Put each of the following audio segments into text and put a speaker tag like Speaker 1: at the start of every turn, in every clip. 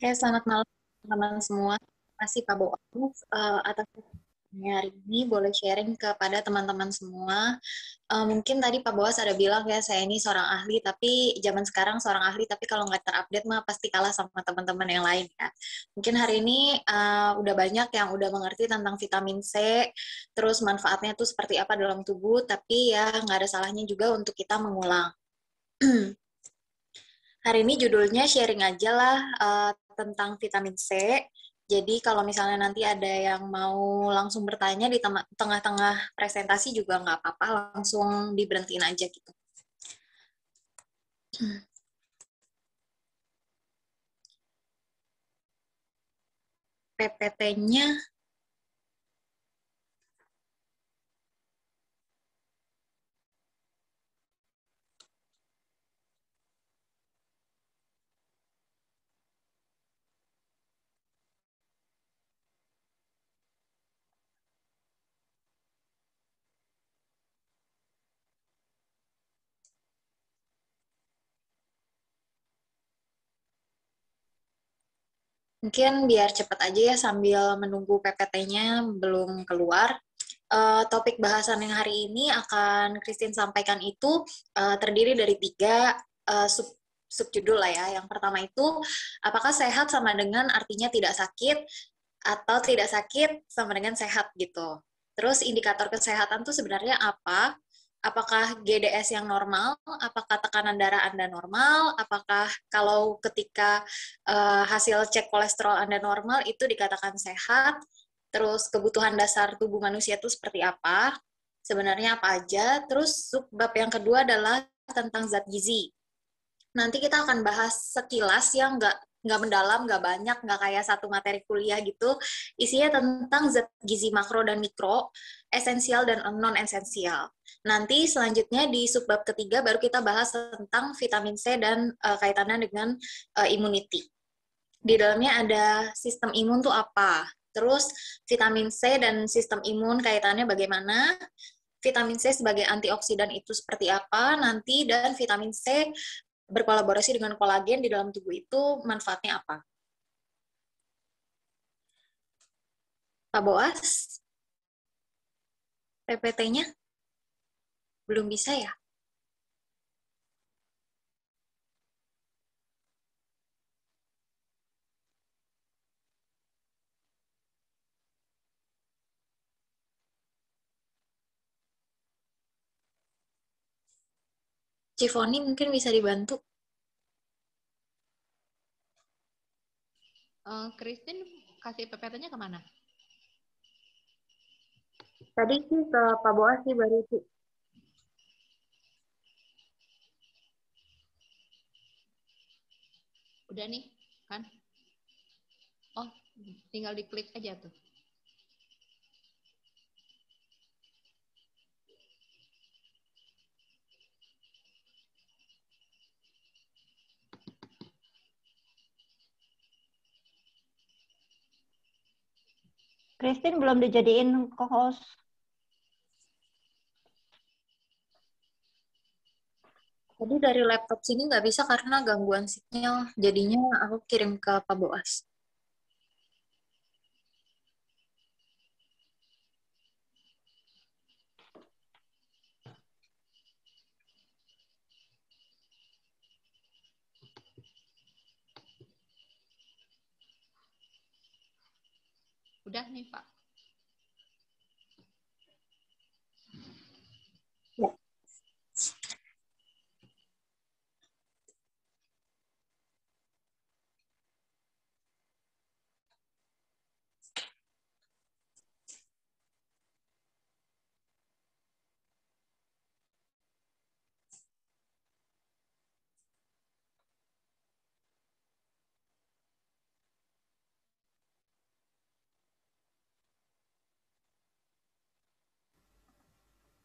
Speaker 1: Oke, selamat malam teman-teman semua. Terima kasih Pak Boas uh, atas hari ini boleh sharing kepada teman-teman semua. Uh, mungkin tadi Pak Boas ada bilang ya saya ini seorang ahli, tapi zaman sekarang seorang ahli, tapi kalau nggak terupdate mah pasti kalah sama teman-teman yang lain ya. Mungkin hari ini uh, udah banyak yang udah mengerti tentang vitamin C, terus manfaatnya tuh seperti apa dalam tubuh, tapi ya nggak ada salahnya juga untuk kita mengulang. hari ini judulnya sharing aja lah uh, tentang vitamin C jadi kalau misalnya nanti ada yang mau langsung bertanya di tengah-tengah presentasi juga nggak apa-apa, langsung diberhentiin aja gitu. PPT-nya Mungkin biar cepat aja ya sambil menunggu PPT-nya belum keluar. Uh, topik bahasan yang hari ini akan Christine sampaikan itu uh, terdiri dari tiga uh, sub subjudul lah ya. Yang pertama itu apakah sehat sama dengan artinya tidak sakit atau tidak sakit sama dengan sehat gitu. Terus indikator kesehatan itu sebenarnya apa? Apakah GDS yang normal, apakah tekanan darah Anda normal, apakah kalau ketika uh, hasil cek kolesterol Anda normal itu dikatakan sehat, terus kebutuhan dasar tubuh manusia itu seperti apa, sebenarnya apa aja, terus subbab yang kedua adalah tentang zat gizi. Nanti kita akan bahas sekilas yang nggak nggak mendalam, nggak banyak, nggak kayak satu materi kuliah gitu. Isinya tentang zat gizi makro dan mikro, esensial dan non-esensial. Nanti selanjutnya di subbab ketiga baru kita bahas tentang vitamin C dan uh, kaitannya dengan uh, immunity. Di dalamnya ada sistem imun tuh apa, terus vitamin C dan sistem imun kaitannya bagaimana, vitamin C sebagai antioksidan itu seperti apa nanti, dan vitamin C berkolaborasi dengan kolagen di dalam tubuh itu manfaatnya apa? Pak Boas? PPT-nya? Belum bisa ya? Cifoni mungkin bisa dibantu.
Speaker 2: Uh, Christine kasih PPT-nya ke mana?
Speaker 1: Tadi sih ke Pak Boas sih baru itu.
Speaker 2: Udah nih, kan? Oh, tinggal diklik aja tuh.
Speaker 3: Christine belum dijadiin co-host.
Speaker 1: Tadi dari laptop sini nggak bisa karena gangguan sinyal. Jadinya aku kirim ke Pak Boas.
Speaker 2: Udah nih, Pak.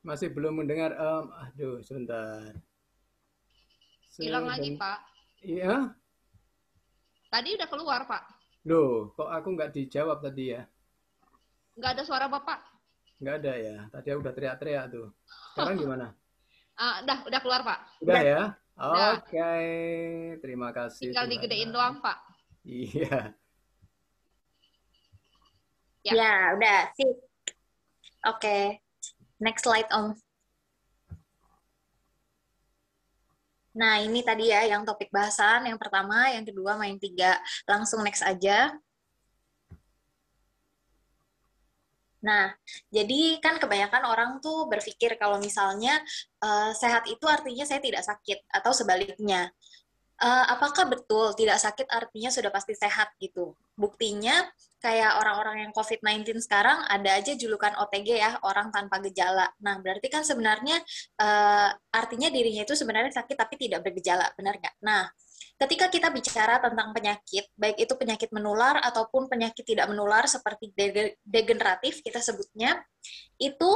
Speaker 4: Masih belum mendengar. Um, aduh, sebentar.
Speaker 2: Hilang lagi, Pak.
Speaker 4: Iya?
Speaker 2: Tadi udah keluar, Pak.
Speaker 4: Loh, kok aku nggak dijawab tadi ya?
Speaker 2: Nggak ada suara Bapak.
Speaker 4: Nggak ada ya. Tadi aku udah teriak-teriak tuh. Sekarang gimana?
Speaker 2: uh, udah, udah keluar, Pak.
Speaker 4: Udah, udah. ya? Oke, okay. terima kasih.
Speaker 2: Tinggal digedein doang, Pak.
Speaker 4: Iya.
Speaker 2: Ya.
Speaker 1: Ya, udah, sip. Oke. Next slide, Om. Nah, ini tadi ya yang topik bahasan. Yang pertama, yang kedua, yang tiga. Langsung next aja. Nah, jadi kan kebanyakan orang tuh berpikir kalau misalnya eh, sehat itu artinya saya tidak sakit, atau sebaliknya. Eh, apakah betul tidak sakit artinya sudah pasti sehat gitu? Buktinya kayak orang-orang yang COVID-19 sekarang ada aja julukan OTG ya, orang tanpa gejala. Nah, berarti kan sebenarnya eh, artinya dirinya itu sebenarnya sakit tapi tidak bergejala, benar nggak? Nah, ketika kita bicara tentang penyakit, baik itu penyakit menular ataupun penyakit tidak menular seperti dege- degeneratif kita sebutnya, itu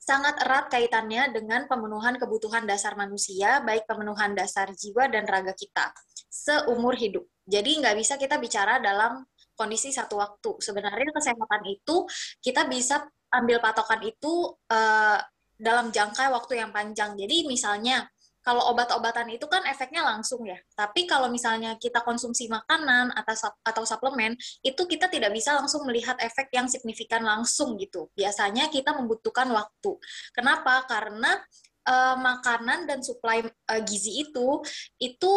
Speaker 1: sangat erat kaitannya dengan pemenuhan kebutuhan dasar manusia, baik pemenuhan dasar jiwa dan raga kita seumur hidup. Jadi nggak bisa kita bicara dalam kondisi satu waktu. Sebenarnya kesehatan itu kita bisa ambil patokan itu eh, dalam jangka waktu yang panjang. Jadi misalnya kalau obat-obatan itu kan efeknya langsung ya. Tapi kalau misalnya kita konsumsi makanan atau atau suplemen, itu kita tidak bisa langsung melihat efek yang signifikan langsung gitu. Biasanya kita membutuhkan waktu. Kenapa? Karena eh, makanan dan suplai eh, gizi itu itu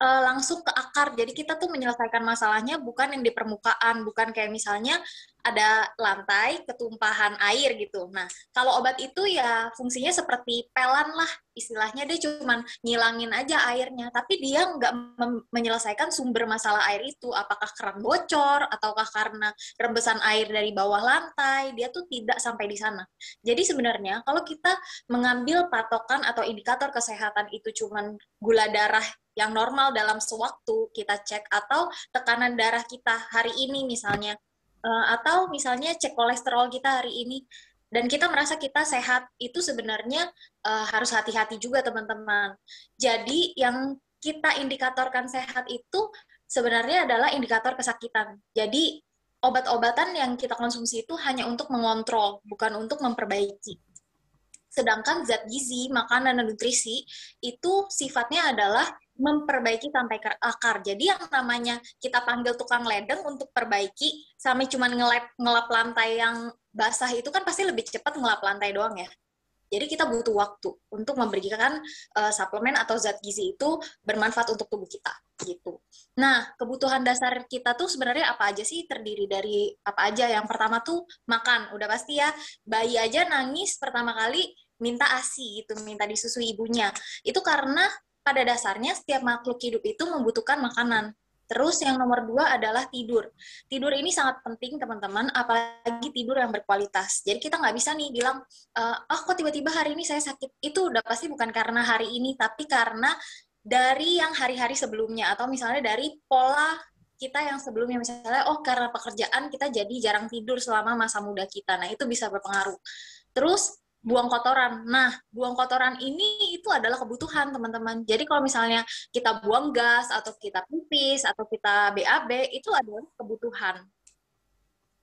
Speaker 1: eh, langsung ke akar. Jadi kita tuh menyelesaikan masalahnya bukan yang di permukaan, bukan kayak misalnya ada lantai ketumpahan air gitu. Nah, kalau obat itu ya fungsinya seperti pelan lah istilahnya dia cuman ngilangin aja airnya, tapi dia nggak menyelesaikan sumber masalah air itu. Apakah keran bocor ataukah karena rembesan air dari bawah lantai, dia tuh tidak sampai di sana. Jadi sebenarnya kalau kita mengambil patokan atau indikator kesehatan itu cuman gula darah yang normal dalam sewaktu kita cek atau tekanan darah kita hari ini misalnya Eh, atau misalnya cek kolesterol kita hari ini dan kita merasa kita sehat itu sebenarnya eh, harus hati-hati juga teman-teman. Jadi yang kita indikatorkan sehat itu sebenarnya adalah indikator kesakitan. Jadi obat-obatan yang kita konsumsi itu hanya untuk mengontrol, bukan untuk memperbaiki. Sedangkan zat gizi, makanan, dan nutrisi itu sifatnya adalah memperbaiki sampai ke akar. Jadi yang namanya kita panggil tukang ledeng untuk perbaiki sampai cuman ngelap ngelap lantai yang basah itu kan pasti lebih cepat ngelap lantai doang ya. Jadi kita butuh waktu untuk memberikan uh, suplemen atau zat gizi itu bermanfaat untuk tubuh kita gitu. Nah, kebutuhan dasar kita tuh sebenarnya apa aja sih? Terdiri dari apa aja? Yang pertama tuh makan. Udah pasti ya, bayi aja nangis pertama kali minta ASI gitu, minta disusui ibunya. Itu karena pada dasarnya setiap makhluk hidup itu membutuhkan makanan. Terus yang nomor dua adalah tidur. Tidur ini sangat penting teman-teman, apalagi tidur yang berkualitas. Jadi kita nggak bisa nih bilang, ah kok tiba-tiba hari ini saya sakit. Itu udah pasti bukan karena hari ini, tapi karena dari yang hari-hari sebelumnya atau misalnya dari pola kita yang sebelumnya misalnya oh karena pekerjaan kita jadi jarang tidur selama masa muda kita. Nah, itu bisa berpengaruh. Terus buang kotoran. Nah, buang kotoran ini itu adalah kebutuhan, teman-teman. Jadi kalau misalnya kita buang gas atau kita pipis atau kita BAB itu adalah kebutuhan.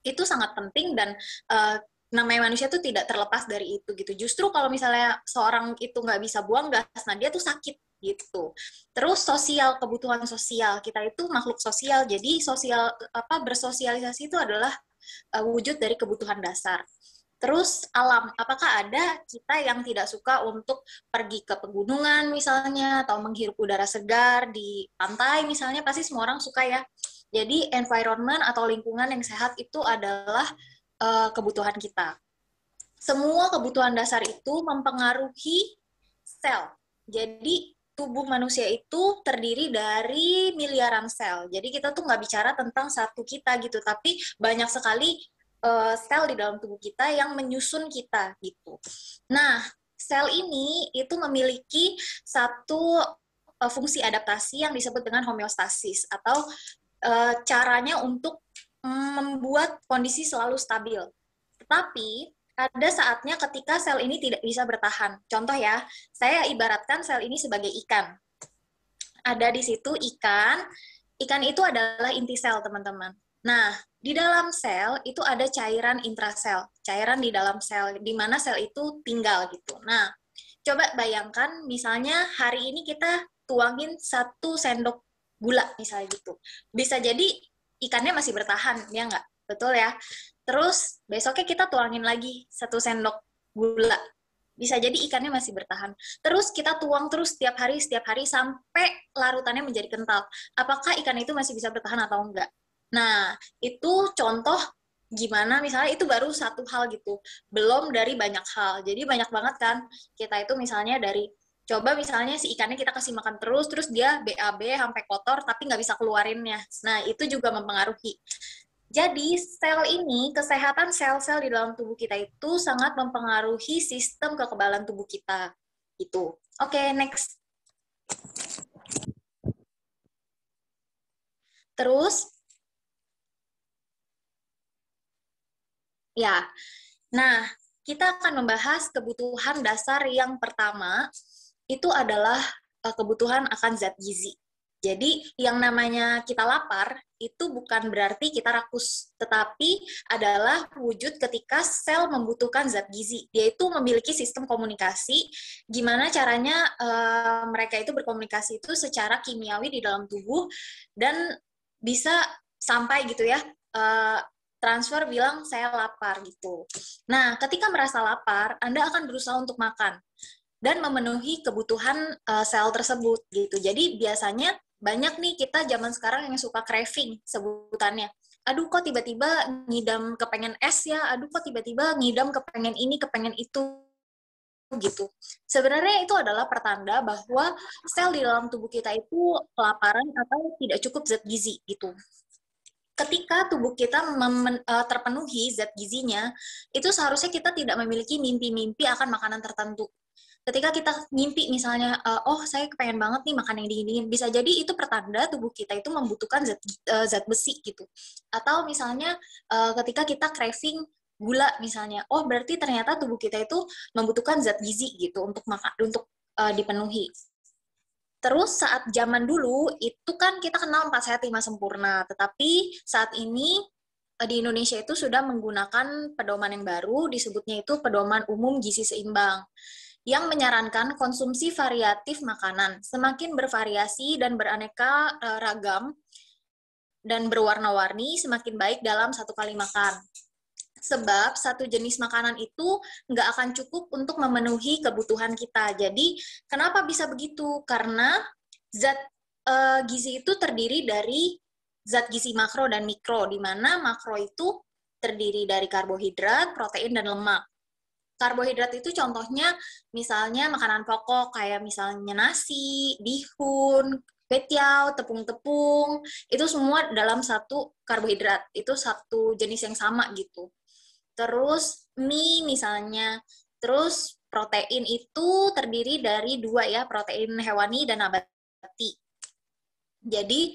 Speaker 1: Itu sangat penting dan uh, namanya manusia itu tidak terlepas dari itu gitu. Justru kalau misalnya seorang itu nggak bisa buang gas, nah dia tuh sakit gitu. Terus sosial kebutuhan sosial kita itu makhluk sosial, jadi sosial apa bersosialisasi itu adalah uh, wujud dari kebutuhan dasar. Terus alam, apakah ada kita yang tidak suka untuk pergi ke pegunungan misalnya atau menghirup udara segar di pantai misalnya pasti semua orang suka ya. Jadi environment atau lingkungan yang sehat itu adalah uh, kebutuhan kita. Semua kebutuhan dasar itu mempengaruhi sel. Jadi tubuh manusia itu terdiri dari miliaran sel. Jadi kita tuh nggak bicara tentang satu kita gitu, tapi banyak sekali uh, sel di dalam tubuh kita yang menyusun kita gitu. Nah, sel ini itu memiliki satu uh, fungsi adaptasi yang disebut dengan homeostasis atau uh, caranya untuk membuat kondisi selalu stabil. Tetapi ada saatnya ketika sel ini tidak bisa bertahan. Contoh ya, saya ibaratkan sel ini sebagai ikan. Ada di situ ikan, ikan itu adalah inti sel, teman-teman. Nah, di dalam sel itu ada cairan intrasel, cairan di dalam sel, di mana sel itu tinggal gitu. Nah, coba bayangkan misalnya hari ini kita tuangin satu sendok gula misalnya gitu. Bisa jadi ikannya masih bertahan, ya nggak? Betul ya? Terus besoknya kita tuangin lagi satu sendok gula. Bisa jadi ikannya masih bertahan. Terus kita tuang terus setiap hari, setiap hari sampai larutannya menjadi kental. Apakah ikan itu masih bisa bertahan atau enggak? Nah, itu contoh gimana misalnya itu baru satu hal gitu. Belum dari banyak hal. Jadi banyak banget kan kita itu misalnya dari coba misalnya si ikannya kita kasih makan terus, terus dia BAB sampai kotor tapi nggak bisa keluarinnya. Nah, itu juga mempengaruhi. Jadi, sel ini, kesehatan sel-sel di dalam tubuh kita itu sangat mempengaruhi sistem kekebalan tubuh kita. Itu. Oke, okay, next. Terus, ya. Nah, kita akan membahas kebutuhan dasar yang pertama, itu adalah eh, kebutuhan akan zat gizi. Jadi yang namanya kita lapar itu bukan berarti kita rakus, tetapi adalah wujud ketika sel membutuhkan zat gizi. Dia itu memiliki sistem komunikasi, gimana caranya uh, mereka itu berkomunikasi itu secara kimiawi di dalam tubuh dan bisa sampai gitu ya uh, transfer bilang saya lapar gitu. Nah, ketika merasa lapar, Anda akan berusaha untuk makan dan memenuhi kebutuhan uh, sel tersebut gitu. Jadi biasanya banyak nih kita zaman sekarang yang suka craving sebutannya. Aduh kok tiba-tiba ngidam kepengen es ya, aduh kok tiba-tiba ngidam kepengen ini, kepengen itu gitu. Sebenarnya itu adalah pertanda bahwa sel di dalam tubuh kita itu kelaparan atau tidak cukup zat gizi gitu. Ketika tubuh kita uh, terpenuhi zat gizinya, itu seharusnya kita tidak memiliki mimpi-mimpi akan makanan tertentu. Ketika kita ngimpi misalnya uh, oh saya kepengen banget nih makan yang dingin-dingin bisa jadi itu pertanda tubuh kita itu membutuhkan zat uh, zat besi gitu. Atau misalnya ketika kita craving gula misalnya oh berarti ternyata tubuh kita itu membutuhkan zat gizi gitu untuk makan untuk uh, dipenuhi Terus saat zaman dulu itu kan kita kenal empat sehat lima sempurna, tetapi saat ini di Indonesia itu sudah menggunakan pedoman yang baru, disebutnya itu pedoman umum gizi seimbang yang menyarankan konsumsi variatif makanan, semakin bervariasi dan beraneka uh, ragam dan berwarna-warni semakin baik dalam satu kali makan. Sebab satu jenis makanan itu nggak akan cukup untuk memenuhi kebutuhan kita. Jadi kenapa bisa begitu? Karena zat uh, gizi itu terdiri dari zat gizi makro dan mikro, di mana makro itu terdiri dari karbohidrat, protein, dan lemak karbohidrat itu contohnya misalnya makanan pokok kayak misalnya nasi, bihun, petiau, tepung-tepung, itu semua dalam satu karbohidrat. Itu satu jenis yang sama gitu. Terus mie misalnya, terus protein itu terdiri dari dua ya, protein hewani dan nabati. Jadi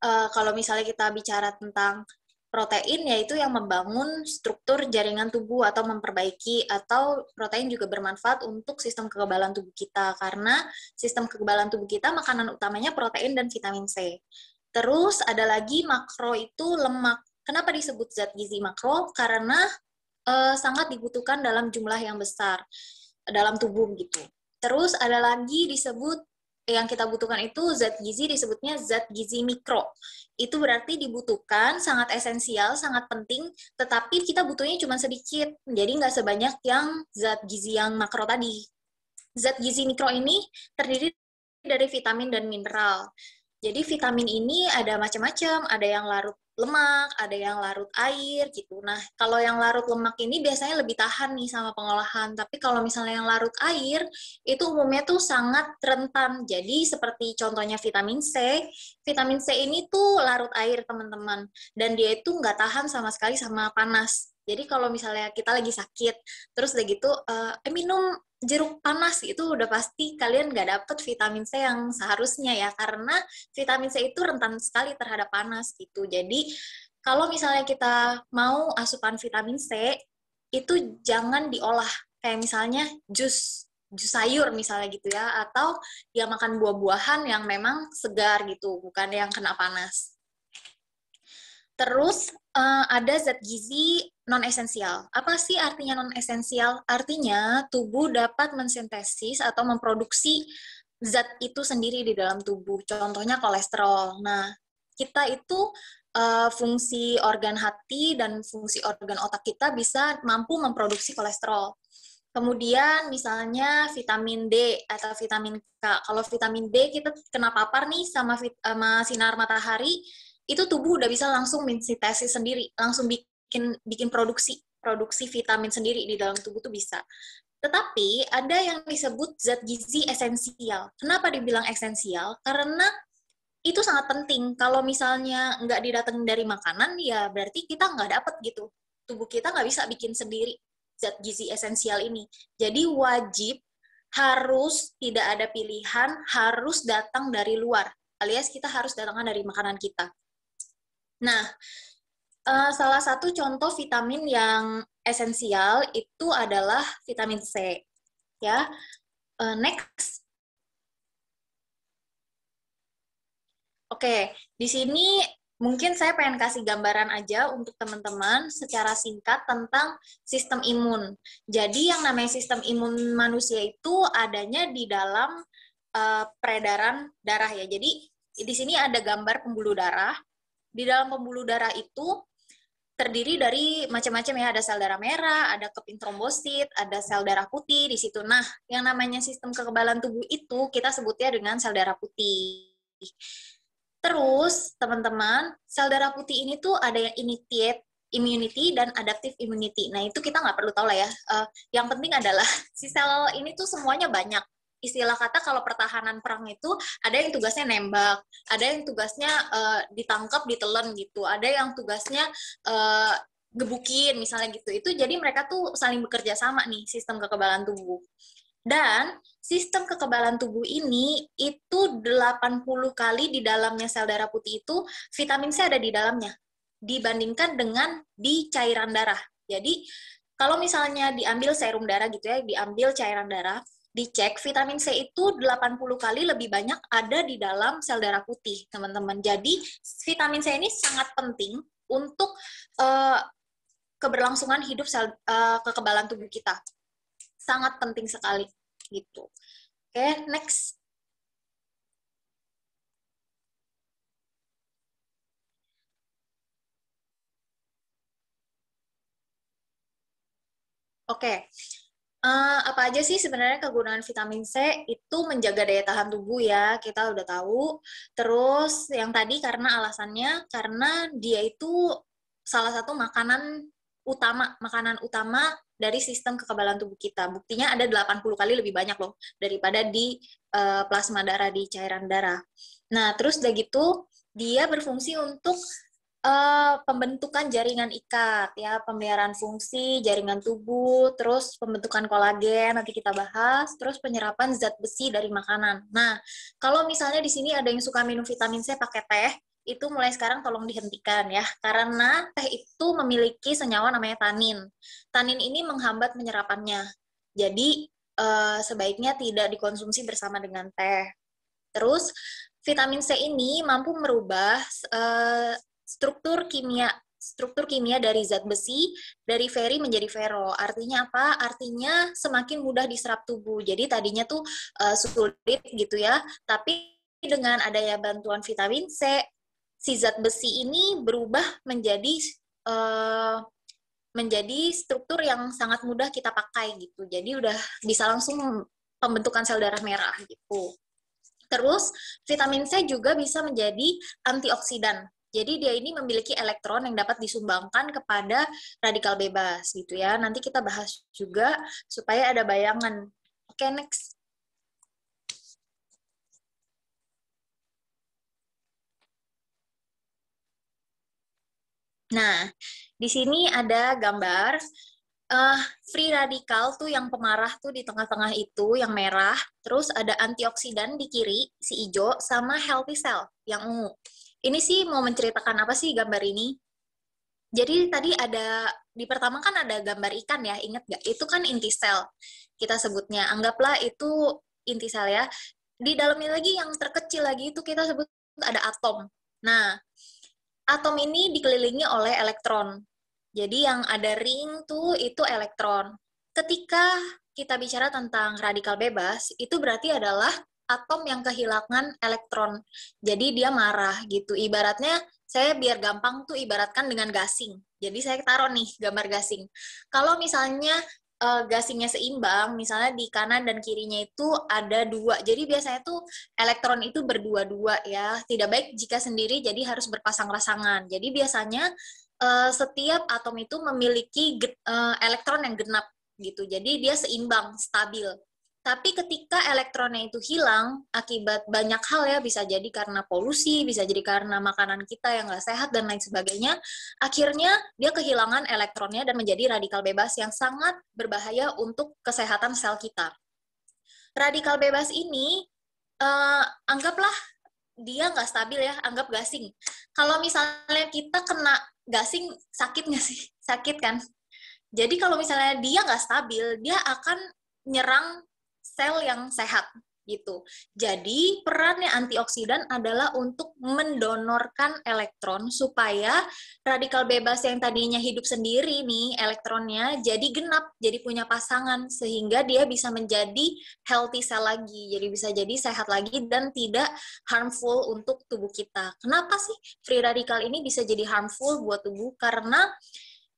Speaker 1: uh, kalau misalnya kita bicara tentang protein yaitu yang membangun struktur jaringan tubuh atau memperbaiki atau protein juga bermanfaat untuk sistem kekebalan tubuh kita karena sistem kekebalan tubuh kita makanan utamanya protein dan vitamin C. Terus ada lagi makro itu lemak. Kenapa disebut zat gizi makro? Karena e, sangat dibutuhkan dalam jumlah yang besar dalam tubuh gitu. Terus ada lagi disebut yang kita butuhkan itu zat gizi disebutnya zat gizi mikro. Itu berarti dibutuhkan, sangat esensial, sangat penting, tetapi kita butuhnya cuma sedikit, jadi nggak sebanyak yang zat gizi yang makro tadi. Zat gizi mikro ini terdiri dari vitamin dan mineral. Jadi vitamin ini ada macam-macam, ada yang larut lemak, ada yang larut air gitu. Nah, kalau yang larut lemak ini biasanya lebih tahan nih sama pengolahan. Tapi kalau misalnya yang larut air, itu umumnya tuh sangat rentan. Jadi seperti contohnya vitamin C, vitamin C ini tuh larut air teman-teman. Dan dia itu nggak tahan sama sekali sama panas. Jadi kalau misalnya kita lagi sakit, terus udah gitu, uh, eh minum jeruk panas itu udah pasti kalian nggak dapet vitamin C yang seharusnya ya. Karena vitamin C itu rentan sekali terhadap panas gitu. Jadi kalau misalnya kita mau asupan vitamin C itu jangan diolah. Kayak misalnya jus jus sayur misalnya gitu ya. Atau dia makan buah-buahan yang memang segar gitu bukan yang kena panas Terus uh, ada zat gizi non esensial. Apa sih artinya non esensial? Artinya tubuh dapat mensintesis atau memproduksi zat itu sendiri di dalam tubuh. Contohnya kolesterol. Nah, kita itu uh, fungsi organ hati dan fungsi organ otak kita bisa mampu memproduksi kolesterol. Kemudian misalnya vitamin D atau vitamin K. Kalau vitamin D kita kena papar nih sama, sama sinar matahari, itu tubuh udah bisa langsung mensintesis sendiri, langsung bikin bikin produksi produksi vitamin sendiri di dalam tubuh tuh bisa. Tetapi ada yang disebut zat gizi esensial. Kenapa dibilang esensial? Karena itu sangat penting. Kalau misalnya nggak didatengin dari makanan, ya berarti kita nggak dapat gitu. Tubuh kita nggak bisa bikin sendiri zat gizi esensial ini. Jadi wajib harus tidak ada pilihan, harus datang dari luar. Alias kita harus datangkan dari makanan kita. Nah, uh, salah satu contoh vitamin yang esensial itu adalah vitamin C. Ya, uh, next. Oke, di sini mungkin saya pengen kasih gambaran aja untuk teman-teman secara singkat tentang sistem imun. Jadi yang namanya sistem imun manusia itu adanya di dalam uh, peredaran darah ya. Jadi di sini ada gambar pembuluh darah. Di dalam pembuluh darah itu terdiri dari macam-macam ya, ada sel darah merah, ada keping trombosit, ada sel darah putih di situ. Nah, yang namanya sistem kekebalan tubuh itu kita sebutnya dengan sel darah putih. Terus, teman-teman, sel darah putih ini tuh ada yang initiate immunity dan adaptive immunity. Nah, itu kita nggak perlu tahu lah ya. Uh, yang penting adalah si sel ini tuh semuanya banyak istilah kata kalau pertahanan perang itu ada yang tugasnya nembak, ada yang tugasnya uh, ditangkap, ditelan gitu, ada yang tugasnya uh, gebukin misalnya gitu. Itu jadi mereka tuh saling bekerja sama nih sistem kekebalan tubuh. Dan sistem kekebalan tubuh ini itu 80 kali di dalamnya sel darah putih itu vitamin C ada di dalamnya dibandingkan dengan di cairan darah. Jadi kalau misalnya diambil serum darah gitu ya, diambil cairan darah, dicek vitamin C itu 80 kali lebih banyak ada di dalam sel darah putih, teman-teman. Jadi vitamin C ini sangat penting untuk uh, keberlangsungan hidup sel uh, kekebalan tubuh kita. Sangat penting sekali gitu. Oke, okay, next. Oke, okay. Uh, apa aja sih sebenarnya kegunaan vitamin C itu menjaga daya tahan tubuh ya kita udah tahu. Terus yang tadi karena alasannya karena dia itu salah satu makanan utama makanan utama dari sistem kekebalan tubuh kita. Buktinya ada 80 kali lebih banyak loh daripada di uh, plasma darah di cairan darah. Nah, terus udah gitu dia berfungsi untuk uh, pembentukan jaringan ikat ya, pemeliharaan fungsi jaringan tubuh, terus pembentukan kolagen nanti kita bahas, terus penyerapan zat besi dari makanan. Nah, kalau misalnya di sini ada yang suka minum vitamin C pakai teh, itu mulai sekarang tolong dihentikan ya, karena teh itu memiliki senyawa namanya tanin. Tanin ini menghambat penyerapannya. Jadi uh, sebaiknya tidak dikonsumsi bersama dengan teh. Terus vitamin C ini mampu merubah uh, struktur kimia struktur kimia dari zat besi dari feri menjadi ferro. Artinya apa? Artinya semakin mudah diserap tubuh. Jadi tadinya tuh uh, sulit gitu ya, tapi dengan adanya bantuan vitamin C, si zat besi ini berubah menjadi uh, menjadi struktur yang sangat mudah kita pakai gitu. Jadi udah bisa langsung pembentukan sel darah merah gitu. Terus vitamin C juga bisa menjadi antioksidan. Jadi dia ini memiliki elektron yang dapat disumbangkan kepada radikal bebas gitu ya. Nanti kita bahas juga supaya ada bayangan. Oke, okay, next. Nah, di sini ada gambar uh, free radikal tuh yang pemarah tuh di tengah-tengah itu yang merah, terus ada antioksidan di kiri si hijau sama healthy cell yang ungu. Ini sih mau menceritakan apa sih gambar ini? Jadi tadi ada di pertama kan ada gambar ikan ya, inget nggak? Itu kan inti sel kita sebutnya. Anggaplah itu inti sel ya. Di dalamnya lagi yang terkecil lagi itu kita sebut ada atom. Nah, atom ini dikelilingi oleh elektron. Jadi yang ada ring tuh itu elektron. Ketika kita bicara tentang radikal bebas, itu berarti adalah atom yang kehilangan elektron. Jadi dia marah gitu. Ibaratnya saya biar gampang tuh ibaratkan dengan gasing. Jadi saya taruh nih gambar gasing. Kalau misalnya uh, gasingnya seimbang, misalnya di kanan dan kirinya itu ada dua. Jadi biasanya tuh elektron itu berdua-dua ya. Tidak baik jika sendiri, jadi harus berpasang-pasangan. Jadi biasanya uh, setiap atom itu memiliki uh, elektron yang genap gitu. Jadi dia seimbang, stabil. Tapi ketika elektronnya itu hilang akibat banyak hal ya, bisa jadi karena polusi, bisa jadi karena makanan kita yang nggak sehat dan lain sebagainya, akhirnya dia kehilangan elektronnya dan menjadi radikal bebas yang sangat berbahaya untuk kesehatan sel kita. Radikal bebas ini, eh, anggaplah dia nggak stabil ya, anggap gasing. Kalau misalnya kita kena gasing, sakit nggak sih? Sakit kan? Jadi kalau misalnya dia nggak stabil, dia akan nyerang sel yang sehat gitu. Jadi perannya antioksidan adalah untuk mendonorkan elektron supaya radikal bebas yang tadinya hidup sendiri nih elektronnya jadi genap, jadi punya pasangan sehingga dia bisa menjadi healthy cell lagi. Jadi bisa jadi sehat lagi dan tidak harmful untuk tubuh kita. Kenapa sih free radical ini bisa jadi harmful buat tubuh? Karena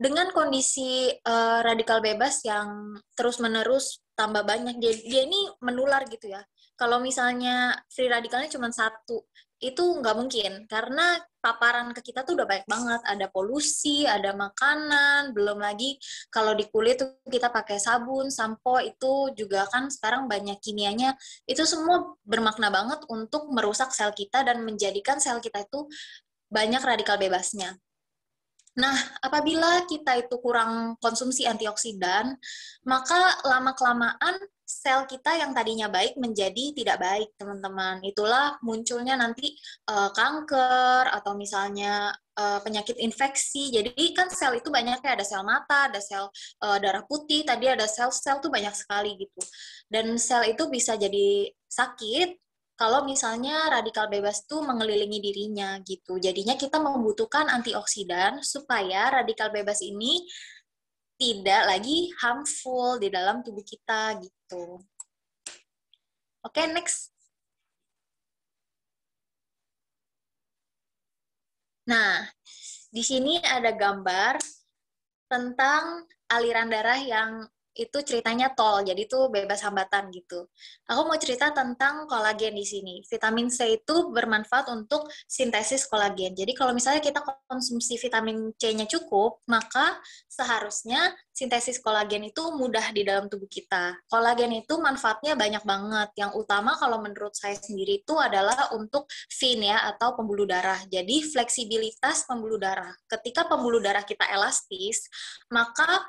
Speaker 1: dengan kondisi uh, radikal bebas yang terus-menerus tambah banyak, dia, dia ini menular gitu ya. Kalau misalnya free radikalnya cuma satu, itu nggak mungkin. Karena paparan ke kita tuh udah banyak banget. Ada polusi ada makanan belum lagi kalau di kulit tuh kita pakai sabun sampo itu juga kan sekarang banyak kimianya. Itu semua bermakna banget untuk merusak sel kita dan menjadikan sel kita itu banyak radikal bebasnya Nah, apabila kita itu kurang konsumsi antioksidan, maka lama-kelamaan sel kita yang tadinya baik menjadi tidak baik, teman-teman. Itulah munculnya nanti uh, kanker atau misalnya uh, penyakit infeksi. Jadi kan sel itu banyaknya ada sel mata, ada sel uh, darah putih, tadi ada sel-sel tuh banyak sekali gitu. Dan sel itu bisa jadi sakit kalau misalnya radikal bebas itu mengelilingi dirinya gitu. Jadinya kita membutuhkan antioksidan supaya radikal bebas ini tidak lagi harmful di dalam tubuh kita gitu. Oke, okay, next. Nah, di sini ada gambar tentang aliran darah yang itu ceritanya tol, jadi itu bebas hambatan gitu. Aku mau cerita tentang kolagen di sini. Vitamin C itu bermanfaat untuk sintesis kolagen. Jadi kalau misalnya kita konsumsi vitamin C-nya cukup, maka seharusnya sintesis kolagen itu mudah di dalam tubuh kita. Kolagen itu manfaatnya banyak banget. Yang utama kalau menurut saya sendiri itu adalah untuk vein ya atau pembuluh darah. Jadi fleksibilitas pembuluh darah. Ketika pembuluh darah kita elastis, maka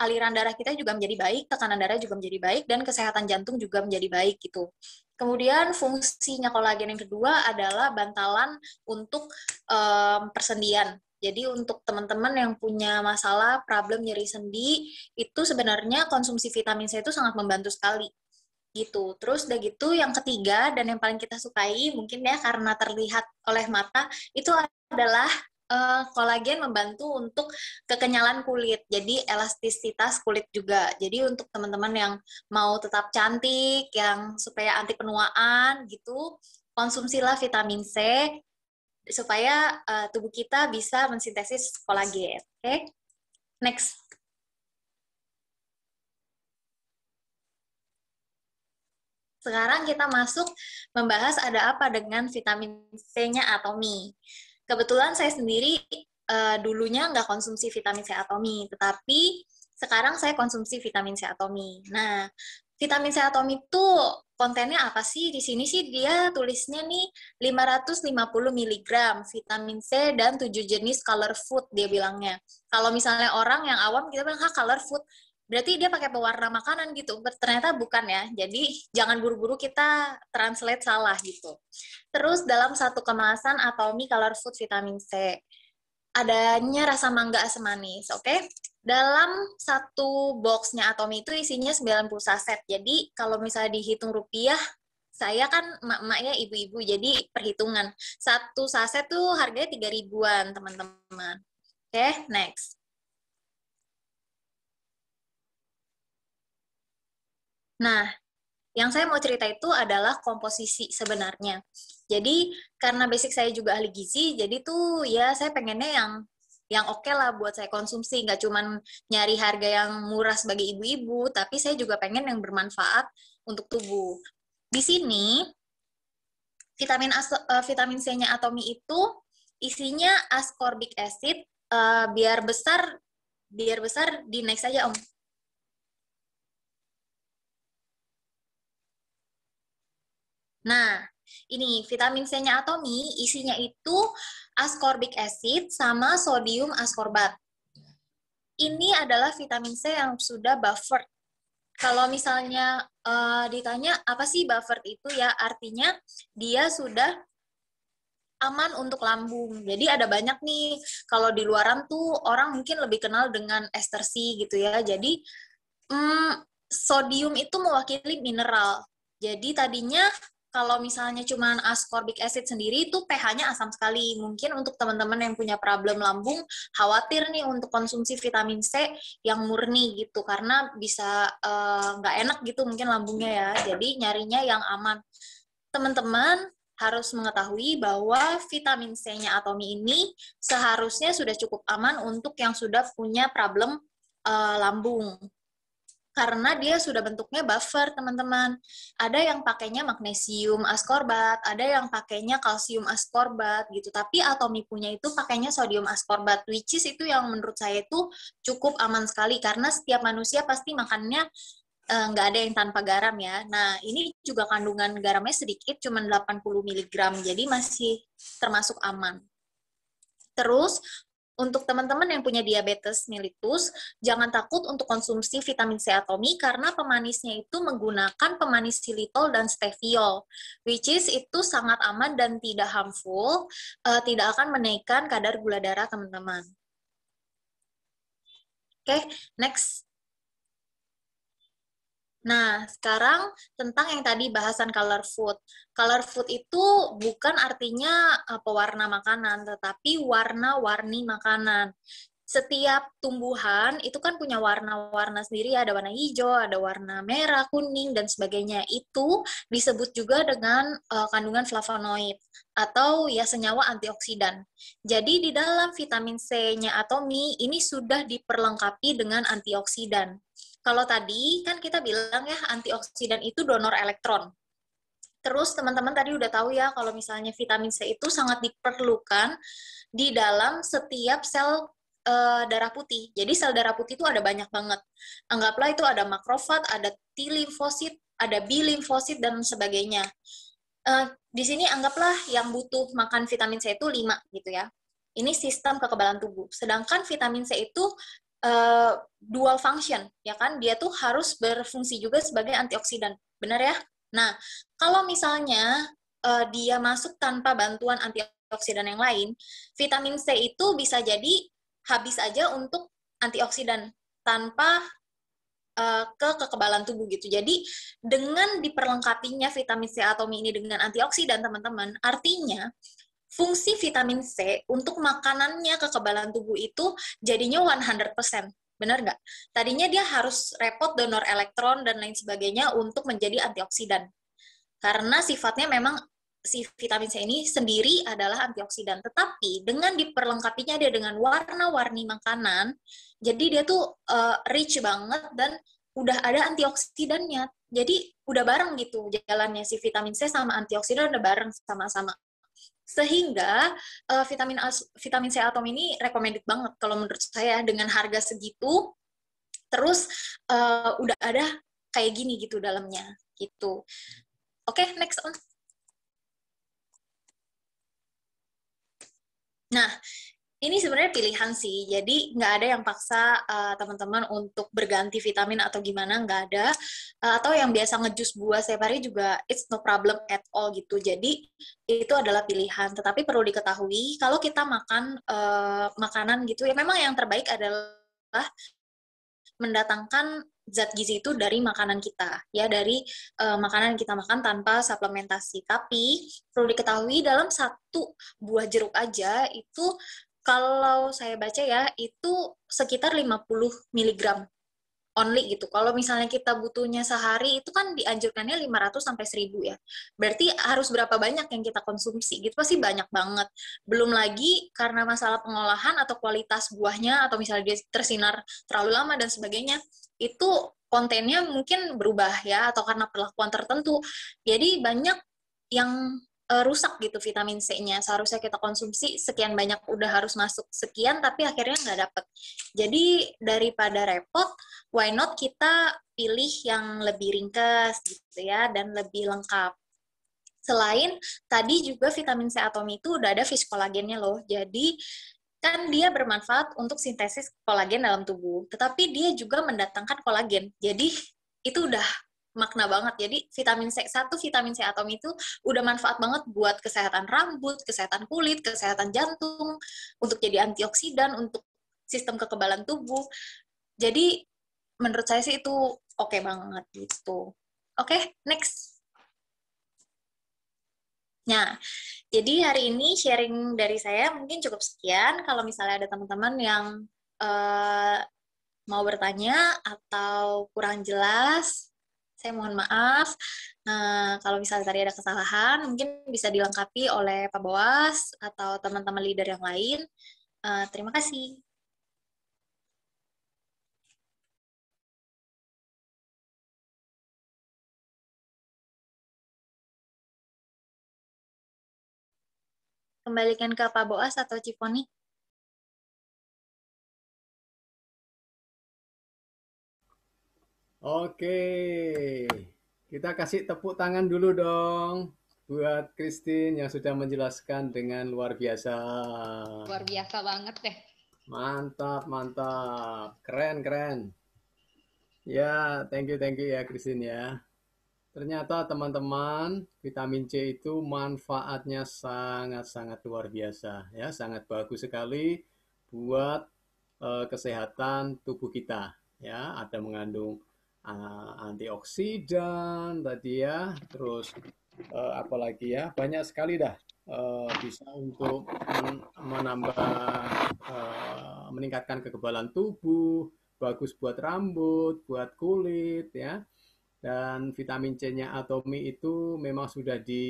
Speaker 1: aliran darah kita juga menjadi baik, tekanan darah juga menjadi baik, dan kesehatan jantung juga menjadi baik gitu. Kemudian fungsinya kolagen yang kedua adalah bantalan untuk um, persendian. Jadi untuk teman-teman yang punya masalah problem nyeri sendi, itu sebenarnya konsumsi vitamin C itu sangat membantu sekali gitu. Terus udah gitu yang ketiga dan yang paling kita sukai mungkin ya karena terlihat oleh mata itu adalah uh, kolagen membantu untuk kekenyalan kulit. Jadi elastisitas kulit juga. Jadi untuk teman-teman yang mau tetap cantik, yang supaya anti penuaan gitu, konsumsilah vitamin C supaya uh, tubuh kita bisa mensintesis kolagen. Oke. Okay? Next. Sekarang kita masuk membahas ada apa dengan vitamin C-nya atau mie kebetulan saya sendiri uh, dulunya nggak konsumsi vitamin C atomi, tetapi sekarang saya konsumsi vitamin C atomi. Nah, vitamin C atomi itu kontennya apa sih? Di sini sih dia tulisnya nih 550 mg vitamin C dan 7 jenis color food dia bilangnya. Kalau misalnya orang yang awam kita bilang, ha color food berarti dia pakai pewarna makanan gitu. Ternyata bukan ya. Jadi jangan buru-buru kita translate salah gitu. Terus dalam satu kemasan Atomi Color Food Vitamin C adanya rasa mangga asam manis, oke? Okay? Dalam satu boxnya Atomi itu isinya 90 saset. Jadi kalau misalnya dihitung rupiah, saya kan emak-emak ya ibu-ibu, jadi perhitungan. Satu saset tuh harganya 3 ribuan, teman-teman. Oke, okay, next. Nah, yang saya mau cerita itu adalah komposisi sebenarnya. Jadi karena basic saya juga ahli gizi, jadi tuh ya saya pengennya yang yang oke okay lah buat saya konsumsi, nggak cuman nyari harga yang murah sebagai ibu-ibu, tapi saya juga pengen yang bermanfaat untuk tubuh. Di sini vitamin as, uh, vitamin C-nya Atomi itu isinya ascorbic acid uh, biar besar biar besar di next aja Om. Nah, ini vitamin C-nya Atomi isinya itu ascorbic acid sama sodium ascorbat. Ini adalah vitamin C yang sudah buffered. Kalau misalnya uh, ditanya apa sih buffered itu ya, artinya dia sudah aman untuk lambung. Jadi ada banyak nih kalau di luaran tuh orang mungkin lebih kenal dengan ester C gitu ya. Jadi hmm, sodium itu mewakili mineral. Jadi tadinya kalau misalnya cuma ascorbic acid sendiri itu pH-nya asam sekali. Mungkin untuk teman-teman yang punya problem lambung khawatir nih untuk konsumsi vitamin C yang murni gitu karena bisa eh, nggak uh, enak gitu mungkin lambungnya ya. Jadi nyarinya yang aman. Teman-teman harus mengetahui bahwa vitamin C-nya Atomi ini seharusnya sudah cukup aman untuk yang sudah punya problem uh, lambung karena dia sudah bentuknya buffer, teman-teman. Ada yang pakainya magnesium ascorbat, ada yang pakainya kalsium ascorbat gitu. Tapi Atomi punya itu pakainya sodium ascorbat, which is itu yang menurut saya itu cukup aman sekali karena setiap manusia pasti makannya eh, nggak ada yang tanpa garam ya. Nah, ini juga kandungan garamnya sedikit, cuma 80 mg, jadi masih termasuk aman. Terus untuk teman-teman yang punya diabetes mellitus, jangan takut untuk konsumsi vitamin C atomi karena pemanisnya itu menggunakan pemanis xylitol dan steviol, which is itu sangat aman dan tidak harmful, uh, tidak akan menaikkan kadar gula darah teman-teman. Oke, okay, next. Nah, sekarang tentang yang tadi bahasan color food. Color food itu bukan artinya uh, pewarna makanan, tetapi warna-warni makanan. Setiap tumbuhan itu kan punya warna-warna sendiri, ada warna hijau, ada warna merah, kuning, dan sebagainya. Itu disebut juga dengan uh, kandungan flavonoid atau ya senyawa antioksidan. Jadi di dalam vitamin C-nya atomi ini sudah diperlengkapi dengan antioksidan. Kalau tadi kan kita bilang ya antioksidan itu donor elektron. Terus teman-teman tadi udah tahu ya kalau misalnya vitamin C itu sangat diperlukan di dalam setiap sel e, darah putih. Jadi sel darah putih itu ada banyak banget. Anggaplah itu ada makrofag, ada T limfosit, ada B limfosit dan sebagainya. E, di sini anggaplah yang butuh makan vitamin C itu 5 gitu ya. Ini sistem kekebalan tubuh. Sedangkan vitamin C itu uh, dual function, ya kan? Dia tuh harus berfungsi juga sebagai antioksidan, benar ya? Nah, kalau misalnya uh, dia masuk tanpa bantuan antioksidan yang lain, vitamin C itu bisa jadi habis aja untuk antioksidan tanpa uh, ke kekebalan tubuh gitu. Jadi dengan diperlengkapinya vitamin C atomi ini dengan antioksidan teman-teman, artinya fungsi vitamin C untuk makanannya kekebalan tubuh itu jadinya 100%. Benar nggak? Tadinya dia harus repot donor elektron dan lain sebagainya untuk menjadi antioksidan. Karena sifatnya memang si vitamin C ini sendiri adalah antioksidan. Tetapi dengan diperlengkapinya dia dengan warna-warni makanan, jadi dia tuh uh, rich banget dan udah ada antioksidannya. Jadi udah bareng gitu jalannya si vitamin C sama antioksidan udah bareng sama-sama. Sehingga uh, vitamin A, vitamin C atom ini recommended banget kalau menurut saya dengan harga segitu terus uh, udah ada kayak gini gitu dalamnya gitu. Oke, okay, next on. Nah, ini sebenarnya pilihan sih. Jadi nggak ada yang paksa uh, teman-teman untuk berganti vitamin atau gimana, nggak ada. Uh, atau yang biasa ngejus buah setiap hari juga it's no problem at all gitu. Jadi itu adalah pilihan. Tetapi perlu diketahui kalau kita makan uh, makanan gitu ya memang yang terbaik adalah mendatangkan zat gizi itu dari makanan kita ya dari uh, makanan yang kita makan tanpa suplementasi tapi perlu diketahui dalam satu buah jeruk aja itu kalau saya baca ya itu sekitar 50 mg. only gitu. Kalau misalnya kita butuhnya sehari itu kan dianjurkannya 500 sampai 1000 ya. Berarti harus berapa banyak yang kita konsumsi gitu pasti banyak banget. Belum lagi karena masalah pengolahan atau kualitas buahnya atau misalnya dia tersinar terlalu lama dan sebagainya, itu kontennya mungkin berubah ya atau karena perlakuan tertentu. Jadi banyak yang uh, rusak gitu vitamin C-nya. Seharusnya kita konsumsi sekian banyak udah harus masuk sekian tapi akhirnya nggak dapet. Jadi daripada repot, why not kita pilih yang lebih ringkas gitu ya dan lebih lengkap. Selain tadi juga vitamin C atomi itu udah ada fish kolagennya loh. Jadi kan dia bermanfaat untuk sintesis kolagen dalam tubuh, tetapi dia juga mendatangkan kolagen. Jadi itu udah makna banget. Jadi vitamin C satu vitamin C atom itu udah manfaat banget buat kesehatan rambut, kesehatan kulit, kesehatan jantung, untuk jadi antioksidan, untuk sistem kekebalan tubuh. Jadi menurut saya sih itu oke okay banget gitu. Oke, okay, next. Nah, jadi hari ini sharing dari saya mungkin cukup sekian. Kalau misalnya ada teman-teman yang uh, mau bertanya atau kurang jelas, saya mohon maaf. Nah, kalau misalnya tadi ada kesalahan, mungkin bisa dilengkapi oleh Pak Boas atau teman-teman leader yang lain. Uh, terima kasih. Kembalikan ke Pak Boas atau Ciponi.
Speaker 4: Oke, kita kasih tepuk tangan dulu dong buat Christine yang sudah menjelaskan dengan luar biasa.
Speaker 2: Luar biasa banget deh.
Speaker 4: Mantap, mantap. Keren, keren. Ya, thank you, thank you ya Christine ya. Ternyata teman-teman, vitamin C itu manfaatnya sangat-sangat luar biasa ya, sangat bagus sekali buat uh, kesehatan tubuh kita ya. Ada mengandung uh, antioksidan tadi ya, terus uh, apalagi ya, banyak sekali dah uh, bisa untuk men menambah uh, meningkatkan kekebalan tubuh, bagus buat rambut, buat kulit ya. Dan vitamin C-nya Atomi itu memang sudah di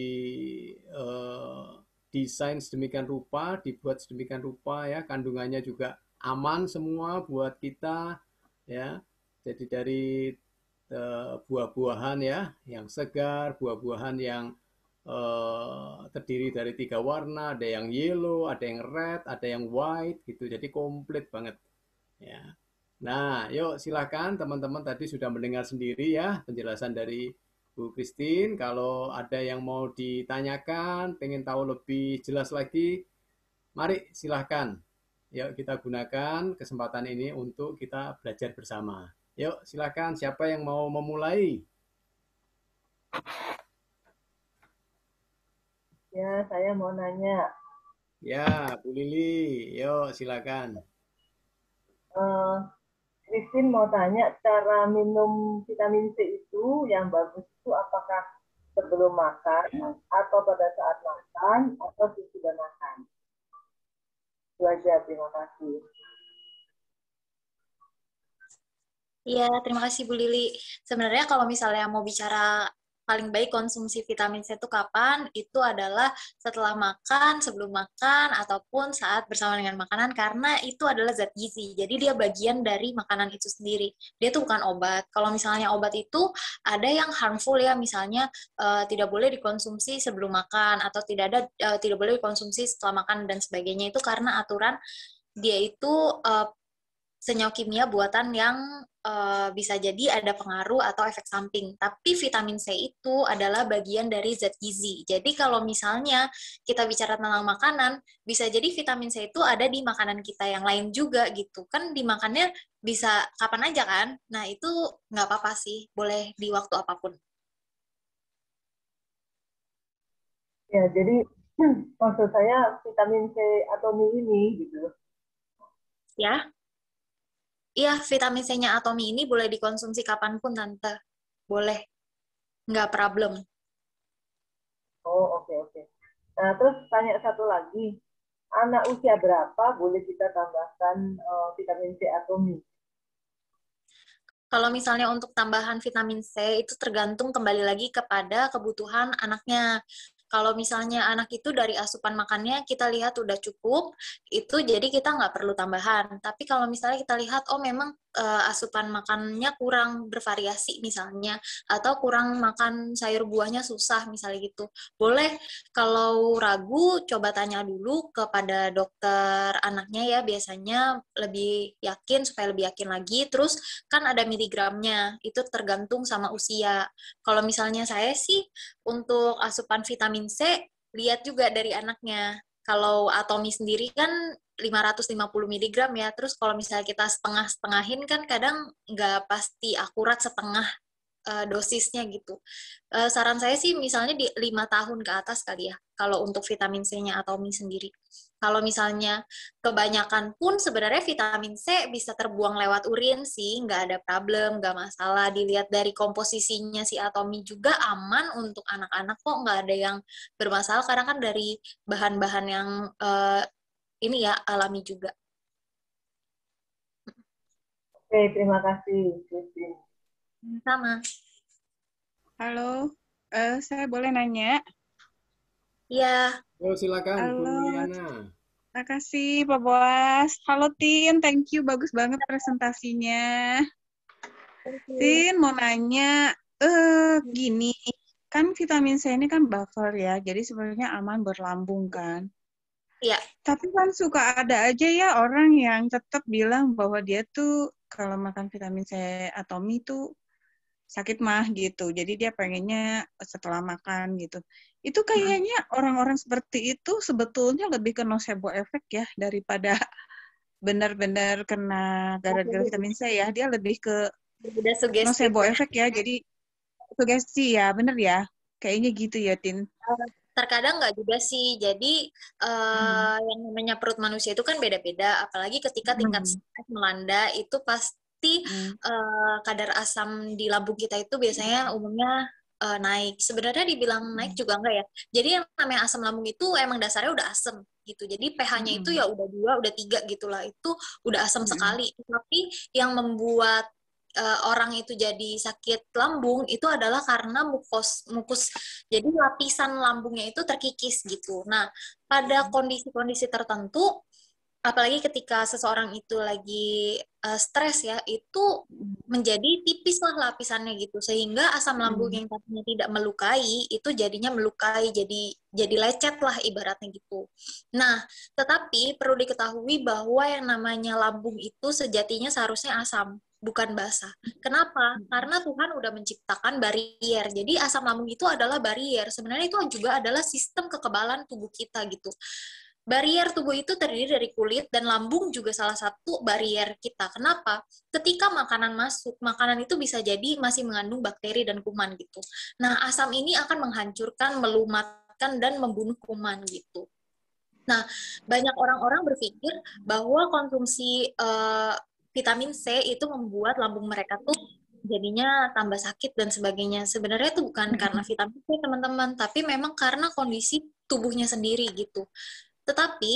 Speaker 4: uh, desain sedemikian rupa, dibuat sedemikian rupa ya, kandungannya juga aman semua buat kita ya. Jadi dari buah-buahan ya yang segar, buah-buahan yang uh, terdiri dari tiga warna, ada yang yellow, ada yang red, ada yang white gitu. Jadi komplit banget. Ya. Nah, yuk silakan teman-teman tadi sudah mendengar sendiri ya penjelasan dari Bu Christine. Kalau ada yang mau ditanyakan, pengen tahu lebih jelas lagi, mari silahkan. Yuk kita gunakan kesempatan ini untuk kita belajar bersama. Yuk, silakan siapa yang mau memulai?
Speaker 5: Ya, saya mau nanya.
Speaker 4: Ya, Bu Lili, yuk silakan.
Speaker 5: Uh, Christine mau tanya cara minum vitamin C itu yang bagus itu apakah sebelum makan atau pada saat makan atau sesudah makan? Itu aja, terima kasih.
Speaker 1: Iya, terima kasih Bu Lili. Sebenarnya kalau misalnya mau bicara paling baik konsumsi vitamin C itu kapan? Itu adalah setelah makan, sebelum makan, ataupun saat bersama dengan makanan karena itu adalah zat gizi. Jadi dia bagian dari makanan itu sendiri. Dia itu bukan obat. Kalau misalnya obat itu ada yang harmful ya, misalnya uh, tidak boleh dikonsumsi sebelum makan atau tidak ada uh, tidak boleh dikonsumsi setelah makan dan sebagainya itu karena aturan dia itu uh, senyawa kimia buatan yang uh, bisa jadi ada pengaruh atau efek samping. Tapi vitamin C itu adalah bagian dari zat gizi. Jadi kalau misalnya kita bicara tentang makanan, bisa jadi vitamin C itu ada di makanan kita yang lain juga gitu. Kan dimakannya bisa kapan aja kan? Nah itu nggak apa-apa sih, boleh di waktu apa pun.
Speaker 5: Ya, jadi maksud saya vitamin C atau mie ini gitu.
Speaker 1: Ya. Iya, vitamin C-nya Atomi ini boleh dikonsumsi kapan pun, Tante. Boleh. Nggak problem.
Speaker 5: Oh, oke, okay, oke. Okay. Nah, terus tanya satu lagi. Anak usia berapa boleh kita tambahkan uh, vitamin C Atomi?
Speaker 1: Kalau misalnya untuk tambahan vitamin C itu tergantung kembali lagi kepada kebutuhan anaknya. Kalau misalnya anak itu dari asupan makannya kita lihat udah cukup, itu jadi kita nggak perlu tambahan. Tapi kalau misalnya kita lihat, oh memang uh, asupan makannya kurang bervariasi misalnya, atau kurang makan sayur buahnya susah misalnya gitu. Boleh kalau ragu coba tanya dulu kepada dokter anaknya ya, biasanya lebih yakin supaya lebih yakin lagi. Terus kan ada miligramnya, itu tergantung sama usia. Kalau misalnya saya sih untuk asupan vitamin C lihat juga dari anaknya. Kalau atomi sendiri kan 550 mg ya. Terus kalau misalnya kita setengah-setengahin kan kadang nggak pasti akurat setengah uh, dosisnya gitu. Uh, saran saya sih misalnya di lima tahun ke atas kali ya, kalau untuk vitamin C-nya atau mie sendiri. Kalau misalnya kebanyakan pun sebenarnya vitamin C bisa terbuang lewat urin sih, nggak ada problem, nggak masalah. Dilihat dari komposisinya si atomi juga aman untuk anak-anak kok, nggak ada yang bermasalah karena kan dari bahan-bahan yang uh, ini ya alami juga.
Speaker 5: Oke, terima kasih.
Speaker 1: Sama.
Speaker 6: Halo, uh, saya boleh nanya?
Speaker 1: Iya.
Speaker 4: Oh, silakan,
Speaker 6: Halo.
Speaker 4: Terima
Speaker 6: kasih, Pak Boas. Halo, Tin. Thank you. Bagus banget presentasinya. Tin, mau nanya, eh uh, gini, kan vitamin C ini kan buffer ya, jadi sebenarnya aman berlambung kan?
Speaker 1: Iya.
Speaker 6: Tapi kan suka ada aja ya orang yang tetap bilang bahwa dia tuh kalau makan vitamin C atau mie tuh sakit mah gitu. Jadi dia pengennya setelah makan gitu. Itu kayaknya orang-orang seperti itu sebetulnya lebih ke nocebo efek ya daripada benar-benar kena gara-gara vitamin C ya. Dia lebih ke nocebo efek ya. Jadi sugesti ya, bener ya. Kayaknya gitu ya, Tin.
Speaker 1: Terkadang nggak juga sih. Jadi uh, hmm. yang namanya perut manusia itu kan beda-beda. Apalagi ketika tingkat hmm. stres melanda itu pas pasti hmm. uh, kadar asam di lambung kita itu biasanya umumnya uh, naik. Sebenarnya dibilang naik hmm. juga enggak ya. Jadi yang namanya asam lambung itu emang dasarnya udah asam gitu. Jadi pH-nya hmm. itu ya udah dua, udah tiga gitulah. Itu udah asam hmm. sekali. Tapi yang membuat uh, orang itu jadi sakit lambung itu adalah karena mukos mukus jadi lapisan lambungnya itu terkikis gitu. Nah, pada kondisi-kondisi tertentu apalagi ketika seseorang itu lagi uh, stres ya itu menjadi tipis lah lapisannya gitu sehingga asam lambung hmm. yang tadinya tidak melukai itu jadinya melukai jadi jadi lecet lah ibaratnya gitu. Nah tetapi perlu diketahui bahwa yang namanya lambung itu sejatinya seharusnya asam bukan basah. Kenapa? Hmm. Karena Tuhan udah menciptakan barrier. Jadi asam lambung itu adalah barrier. Sebenarnya itu juga adalah sistem kekebalan tubuh kita gitu. Barrier tubuh itu terdiri dari kulit dan lambung juga salah satu barrier kita. Kenapa? Ketika makanan masuk, makanan itu bisa jadi masih mengandung bakteri dan kuman gitu. Nah, asam ini akan menghancurkan, melumatkan dan membunuh kuman gitu. Nah, banyak orang-orang berpikir bahwa konsumsi uh, vitamin C itu membuat lambung mereka tuh jadinya tambah sakit dan sebagainya. Sebenarnya itu bukan karena vitamin C, teman-teman, tapi memang karena kondisi tubuhnya sendiri gitu. Tetapi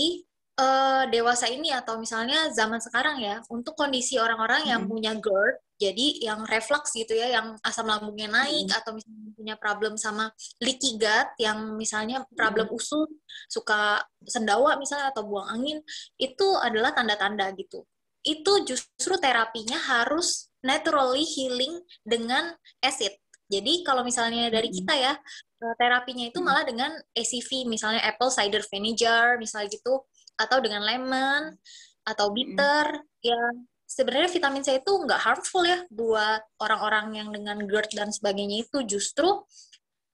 Speaker 1: uh, dewasa ini atau misalnya zaman sekarang ya, untuk kondisi orang-orang yang hmm. punya GERD, jadi yang reflux gitu ya, yang asam lambungnya naik hmm. atau misalnya punya problem sama leaky gut, yang misalnya problem hmm. usus, suka sendawa misalnya atau buang angin, itu adalah tanda-tanda gitu. Itu justru terapinya harus naturally healing dengan acid. Jadi kalau misalnya dari kita ya, Eh, terapinya itu malah dengan ACV misalnya apple cider vinegar misalnya gitu atau dengan lemon atau bitter mm. ya sebenarnya vitamin C itu nggak harmful ya buat orang-orang yang dengan GERD dan sebagainya itu justru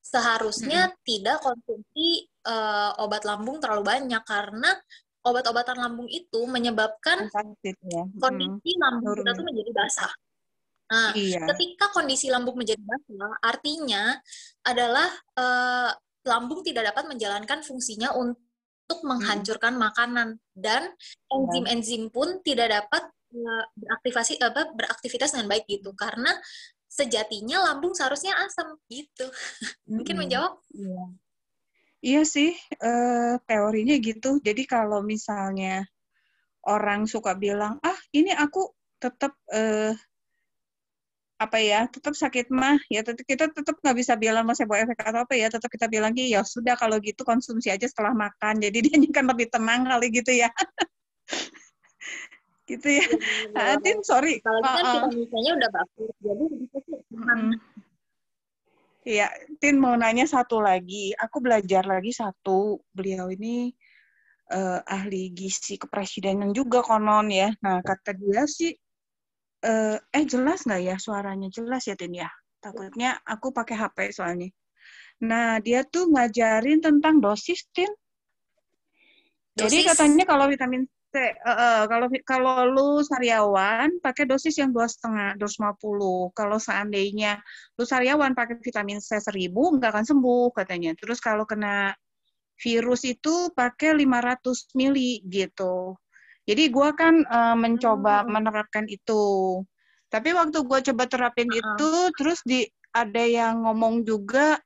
Speaker 1: seharusnya mm. tidak konsumsi uh, obat lambung terlalu banyak karena obat-obatan lambung itu menyebabkan ya. kondisi mm. lambung kita tuh menjadi basah Nah, iya. ketika kondisi lambung menjadi basah, artinya adalah uh, lambung tidak dapat menjalankan fungsinya untuk menghancurkan hmm. makanan dan enzim-enzim pun tidak dapat uh, beraktivasi apa beraktivitas dengan baik gitu karena sejatinya lambung seharusnya asam gitu. Mungkin menjawab?
Speaker 6: Iya. Iya sih, uh, teorinya gitu. Jadi kalau misalnya orang suka bilang, ah ini aku tetap apa ya tetap sakit mah ya tetap kita tetap nggak bisa bilang nocebo efek atau apa ya tetap kita bilang ya sudah kalau gitu konsumsi aja setelah makan jadi dia kan lebih tenang kali gitu ya gitu ya
Speaker 1: Iya,
Speaker 6: Atin sorry
Speaker 1: Apalagi kan
Speaker 6: Uh-uh.
Speaker 1: vitamin C-nya udah bagus, jadi bisa sih aman.
Speaker 6: Mm. Iya, Tin mau nanya satu lagi. Aku belajar lagi satu. Beliau ini eh, ahli gizi kepresidenan juga konon ya. Nah, kata dia sih, eh, eh jelas nggak ya suaranya? Jelas ya, Tin ya? Takutnya aku pakai HP soalnya. Nah, dia tuh ngajarin tentang dosis, Tin. Jadi
Speaker 1: Dosis?
Speaker 6: katanya kalau vitamin C, eh, eh, kalau kalau lu sariawan pakai dosis yang dua setengah, 250. Kalau seandainya lu sariawan pakai vitamin C 1000 nggak akan sembuh katanya. Terus kalau kena virus itu pakai 500 mili gitu. Jadi gua kan eh, mencoba
Speaker 1: Hmm.
Speaker 6: menerapkan itu. Tapi waktu gua coba terapin
Speaker 1: Uh-uh.
Speaker 6: itu, terus di ada yang ngomong juga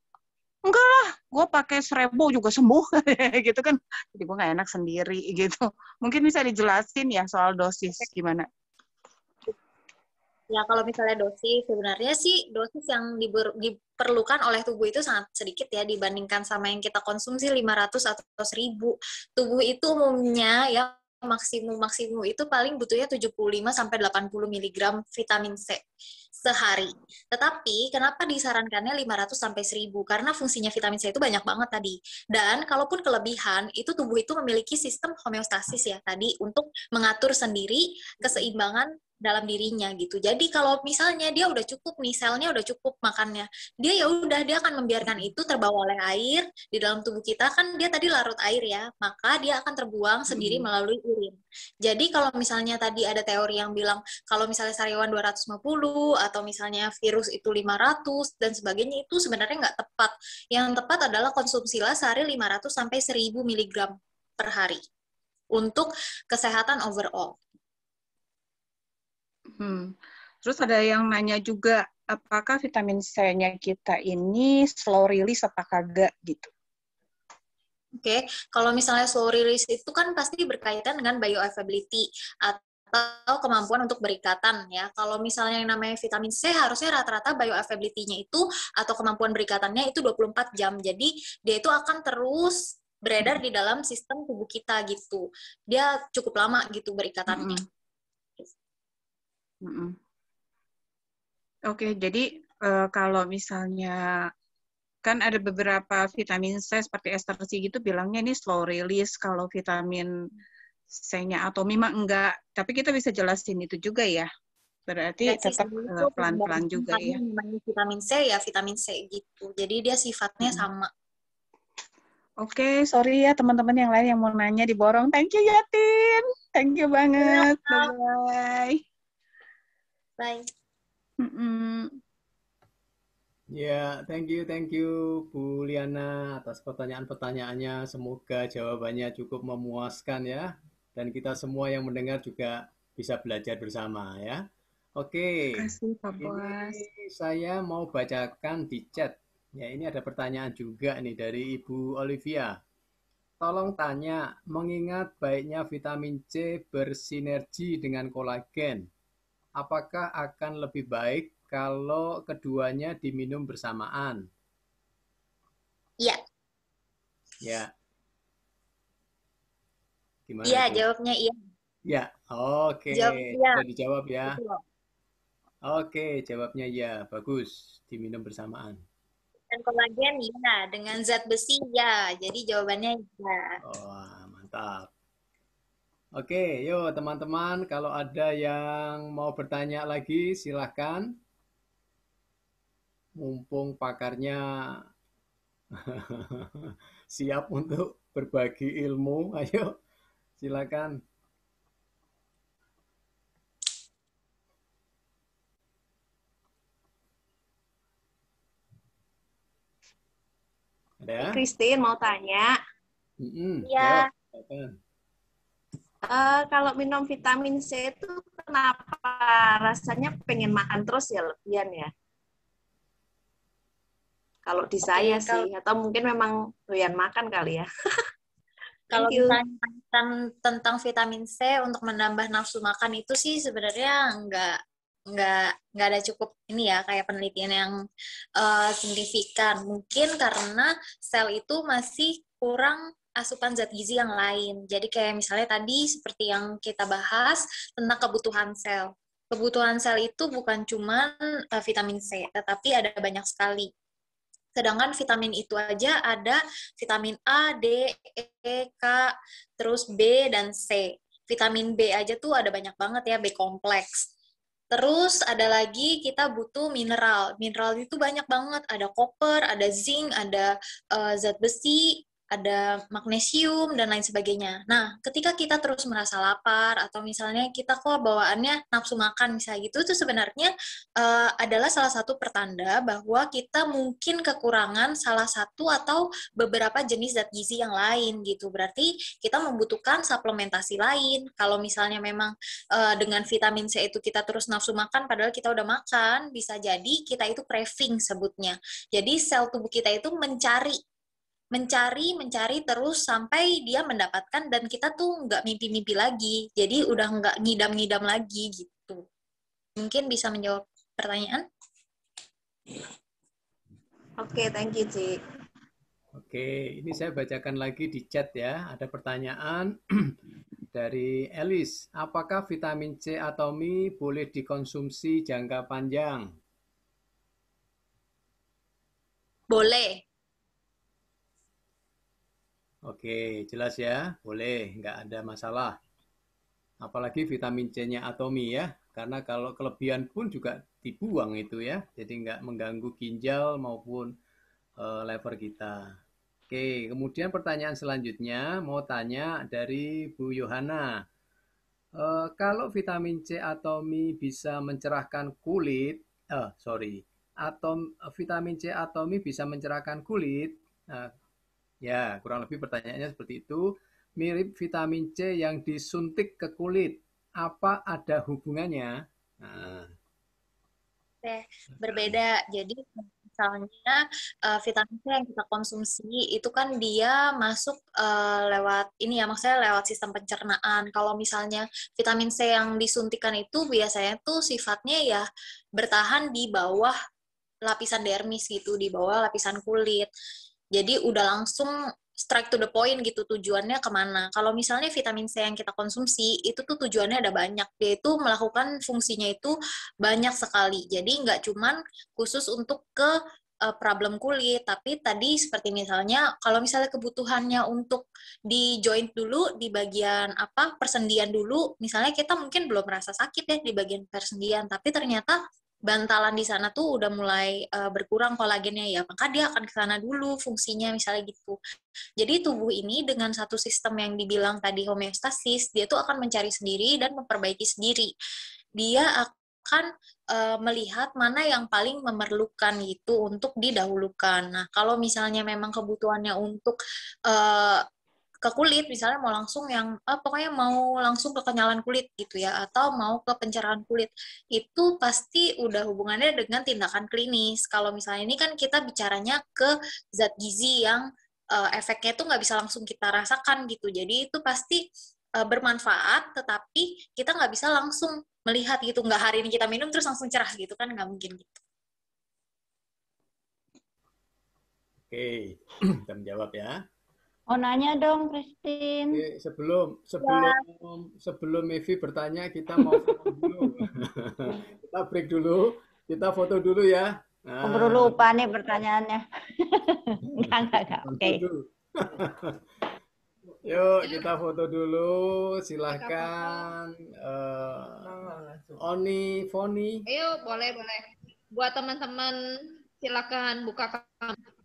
Speaker 6: enggak lah, gue pakai seribu juga sembuh gitu kan. Jadi gue nggak enak sendiri gitu. Mungkin bisa dijelasin ya soal dosis gimana?
Speaker 1: Ya, kalau misalnya dosis, sebenarnya sih dosis yang diber- diperlukan oleh tubuh itu sangat sedikit ya dibandingkan sama yang kita konsumsi 500 atau 1000. Tubuh itu umumnya ya maksimum-maksimum itu paling butuhnya 75 sampai 80 mg vitamin C sehari. Tetapi kenapa disarankannya 500 sampai 1000? Karena fungsinya vitamin C itu banyak banget tadi. Dan kalaupun kelebihan, itu tubuh itu memiliki sistem homeostasis ya tadi untuk mengatur sendiri keseimbangan dalam dirinya gitu. Jadi kalau misalnya dia udah cukup nih selnya udah cukup makannya, dia ya udah dia akan membiarkan itu terbawa oleh air di dalam tubuh kita kan dia tadi larut air ya, maka dia akan terbuang sendiri
Speaker 6: Hmm.
Speaker 1: melalui urin. Jadi kalau misalnya tadi ada teori yang bilang kalau misalnya sariawan 250 atau misalnya virus itu 500 dan sebagainya itu sebenarnya nggak tepat. Yang tepat adalah konsumsilah sehari 500 sampai 1000 mg per hari untuk kesehatan overall.
Speaker 6: Hmm. Terus ada yang nanya juga, apakah vitamin C-nya kita ini slow release apa kagak gitu?
Speaker 1: Oke, kalau misalnya slow release itu kan pasti berkaitan dengan bioavailability atau kemampuan untuk berikatan ya. Kalau misalnya yang namanya vitamin C harusnya rata-rata bioavailability-nya itu atau kemampuan berikatannya itu 24 jam. Jadi dia itu akan terus beredar di dalam sistem tubuh kita gitu. Dia cukup lama gitu berikatannya.
Speaker 6: Mm-mm. Oke, jadi eh, kalau misalnya kan ada beberapa vitamin C seperti ester C gitu bilangnya ini slow release, kalau vitamin C-nya atau memang enggak. Tapi kita bisa jelasin itu juga ya. Berarti
Speaker 1: Ya
Speaker 6: tetap
Speaker 1: sebenarnya
Speaker 6: eh,
Speaker 1: itu
Speaker 6: pelan-pelan juga ya.
Speaker 1: vitamin C ya vitamin C gitu. Jadi dia sifatnya
Speaker 6: Hmm.
Speaker 1: sama.
Speaker 6: Oke, sorry ya teman-teman yang lain yang mau nanya diborong. Thank you ya, Tin. Thank you banget. Bye-bye.
Speaker 1: Bye.
Speaker 6: Mm-mm.
Speaker 4: Ya, thank you, thank you Bu Liana atas pertanyaan-pertanyaannya. Semoga jawabannya cukup memuaskan ya. Dan kita semua yang mendengar juga bisa belajar bersama ya. Oke,
Speaker 6: Terima kasih,
Speaker 4: ini saya mau bacakan di chat. Ya, ini ada pertanyaan juga nih dari Ibu Olivia. Tolong tanya, mengingat baiknya vitamin C bersinergi dengan kolagen, apakah akan lebih baik kalau keduanya diminum bersamaan?
Speaker 1: Iya.
Speaker 4: Ya. Gimana
Speaker 1: Iya, jawabnya iya.
Speaker 4: Ya, oke.
Speaker 1: Jawab iya.
Speaker 4: Sudah dijawab ya.
Speaker 1: Betul.
Speaker 4: Oke, jawabnya ya. Bagus, diminum bersamaan.
Speaker 1: Dan kolagen iya, dengan zat besi ya. Jadi jawabannya iya.
Speaker 4: Wah, mantap. Oke, yuk teman-teman, kalau ada yang mau bertanya lagi, silahkan. Mumpung pakarnya siap untuk berbagi ilmu, ayo silakan. Ada?
Speaker 7: Christine mau tanya,
Speaker 1: Iya.
Speaker 4: yuk, silakan.
Speaker 7: Eh, kalau minum vitamin C itu kenapa rasanya pengen makan terus ya lebihan ya? Kalau di
Speaker 1: Oke,
Speaker 7: saya
Speaker 1: kalau-
Speaker 7: sih, atau mungkin memang doyan makan kali ya.
Speaker 1: Kalau tentang, tentang vitamin C untuk menambah nafsu makan itu sih sebenarnya nggak nggak nggak ada cukup ini ya kayak penelitian yang uh, signifikan. Mungkin karena sel itu masih kurang asupan zat gizi yang lain. Jadi kayak misalnya tadi seperti yang kita bahas tentang kebutuhan sel. Kebutuhan sel itu bukan cuma uh, vitamin C, tetapi ada banyak sekali. Sedangkan vitamin itu aja ada vitamin A, D, E, K, terus B dan C. Vitamin B aja tuh ada banyak banget ya, B kompleks. Terus ada lagi kita butuh mineral. Mineral itu banyak banget. Ada koper, ada zinc, ada uh, zat besi, ada magnesium dan lain sebagainya. Nah, ketika kita terus merasa lapar atau misalnya kita kok bawaannya nafsu makan misalnya gitu, itu sebenarnya uh, adalah salah satu pertanda bahwa kita mungkin kekurangan salah satu atau beberapa jenis zat gizi yang lain gitu. Berarti kita membutuhkan suplementasi lain. Kalau misalnya memang uh, dengan vitamin C itu kita terus nafsu makan padahal kita udah makan, bisa jadi kita itu craving sebutnya. Jadi sel tubuh kita itu mencari mencari mencari terus sampai dia mendapatkan dan kita tuh nggak mimpi-mimpi lagi. Jadi udah nggak ngidam-ngidam lagi gitu. Mungkin bisa menjawab pertanyaan?
Speaker 7: Oke okay, thank you Ci.
Speaker 4: Oke ini saya bacakan lagi di chat ya. Ada pertanyaan dari Elis. Apakah vitamin C atau mie boleh dikonsumsi jangka panjang?
Speaker 1: Boleh
Speaker 4: Oke, jelas ya. Boleh, nggak ada masalah. Apalagi vitamin C-nya atomi ya. Karena kalau kelebihan pun juga dibuang itu ya. Jadi nggak mengganggu ginjal maupun uh, lever kita. Oke, kemudian pertanyaan selanjutnya mau tanya dari Bu Yohana. Uh, kalau vitamin C atomi bisa mencerahkan kulit, uh, sorry, atom vitamin C atomi bisa mencerahkan kulit, uh, Ya, kurang lebih pertanyaannya seperti itu. Mirip vitamin C yang disuntik ke kulit. Apa ada hubungannya? Nah.
Speaker 1: Oke, berbeda. Jadi misalnya uh, vitamin C yang kita konsumsi itu kan dia masuk uh, lewat ini ya maksudnya lewat sistem pencernaan. Kalau misalnya vitamin C yang disuntikan itu biasanya tuh sifatnya ya bertahan di bawah lapisan dermis gitu, di bawah lapisan kulit. Jadi udah langsung strike to the point gitu tujuannya ke mana. Kalau misalnya vitamin C yang kita konsumsi itu tuh tujuannya ada banyak. Dia itu melakukan fungsinya itu banyak sekali. Jadi nggak cuman khusus untuk ke uh, problem kulit, tapi tadi seperti misalnya kalau misalnya kebutuhannya untuk di joint dulu di bagian apa persendian dulu, misalnya kita mungkin belum merasa sakit ya di bagian persendian, tapi ternyata bantalan di sana tuh udah mulai uh, berkurang kolagennya ya, maka dia akan ke sana dulu fungsinya misalnya gitu. Jadi tubuh ini dengan satu sistem yang dibilang tadi homeostasis, dia tuh akan mencari sendiri dan memperbaiki sendiri. Dia akan uh, melihat mana yang paling memerlukan itu untuk didahulukan. Nah, kalau misalnya memang kebutuhannya untuk uh, ke kulit misalnya mau langsung yang oh, pokoknya mau langsung ke kenyalan kulit gitu ya atau mau ke pencerahan kulit itu pasti udah hubungannya dengan tindakan klinis. Kalau misalnya ini kan kita bicaranya ke zat gizi yang uh, efeknya itu nggak bisa langsung kita rasakan gitu. Jadi itu pasti uh, bermanfaat tetapi kita nggak bisa langsung melihat gitu. Nggak hari ini kita minum terus langsung cerah gitu kan nggak mungkin gitu.
Speaker 4: Oke, kita menjawab ya.
Speaker 3: Oh nanya dong, Christine.
Speaker 4: Oke, sebelum sebelum ya. sebelum Mevi bertanya, kita mau foto dulu. kita break dulu, kita foto dulu ya.
Speaker 3: Nah. Keburu lupa nih pertanyaannya. enggak, enggak, enggak. Oke. Okay.
Speaker 4: Yuk, kita foto dulu. Silahkan. Uh, Oni, Foni.
Speaker 2: Ayo, boleh, boleh. Buat teman-teman, silakan buka kamera.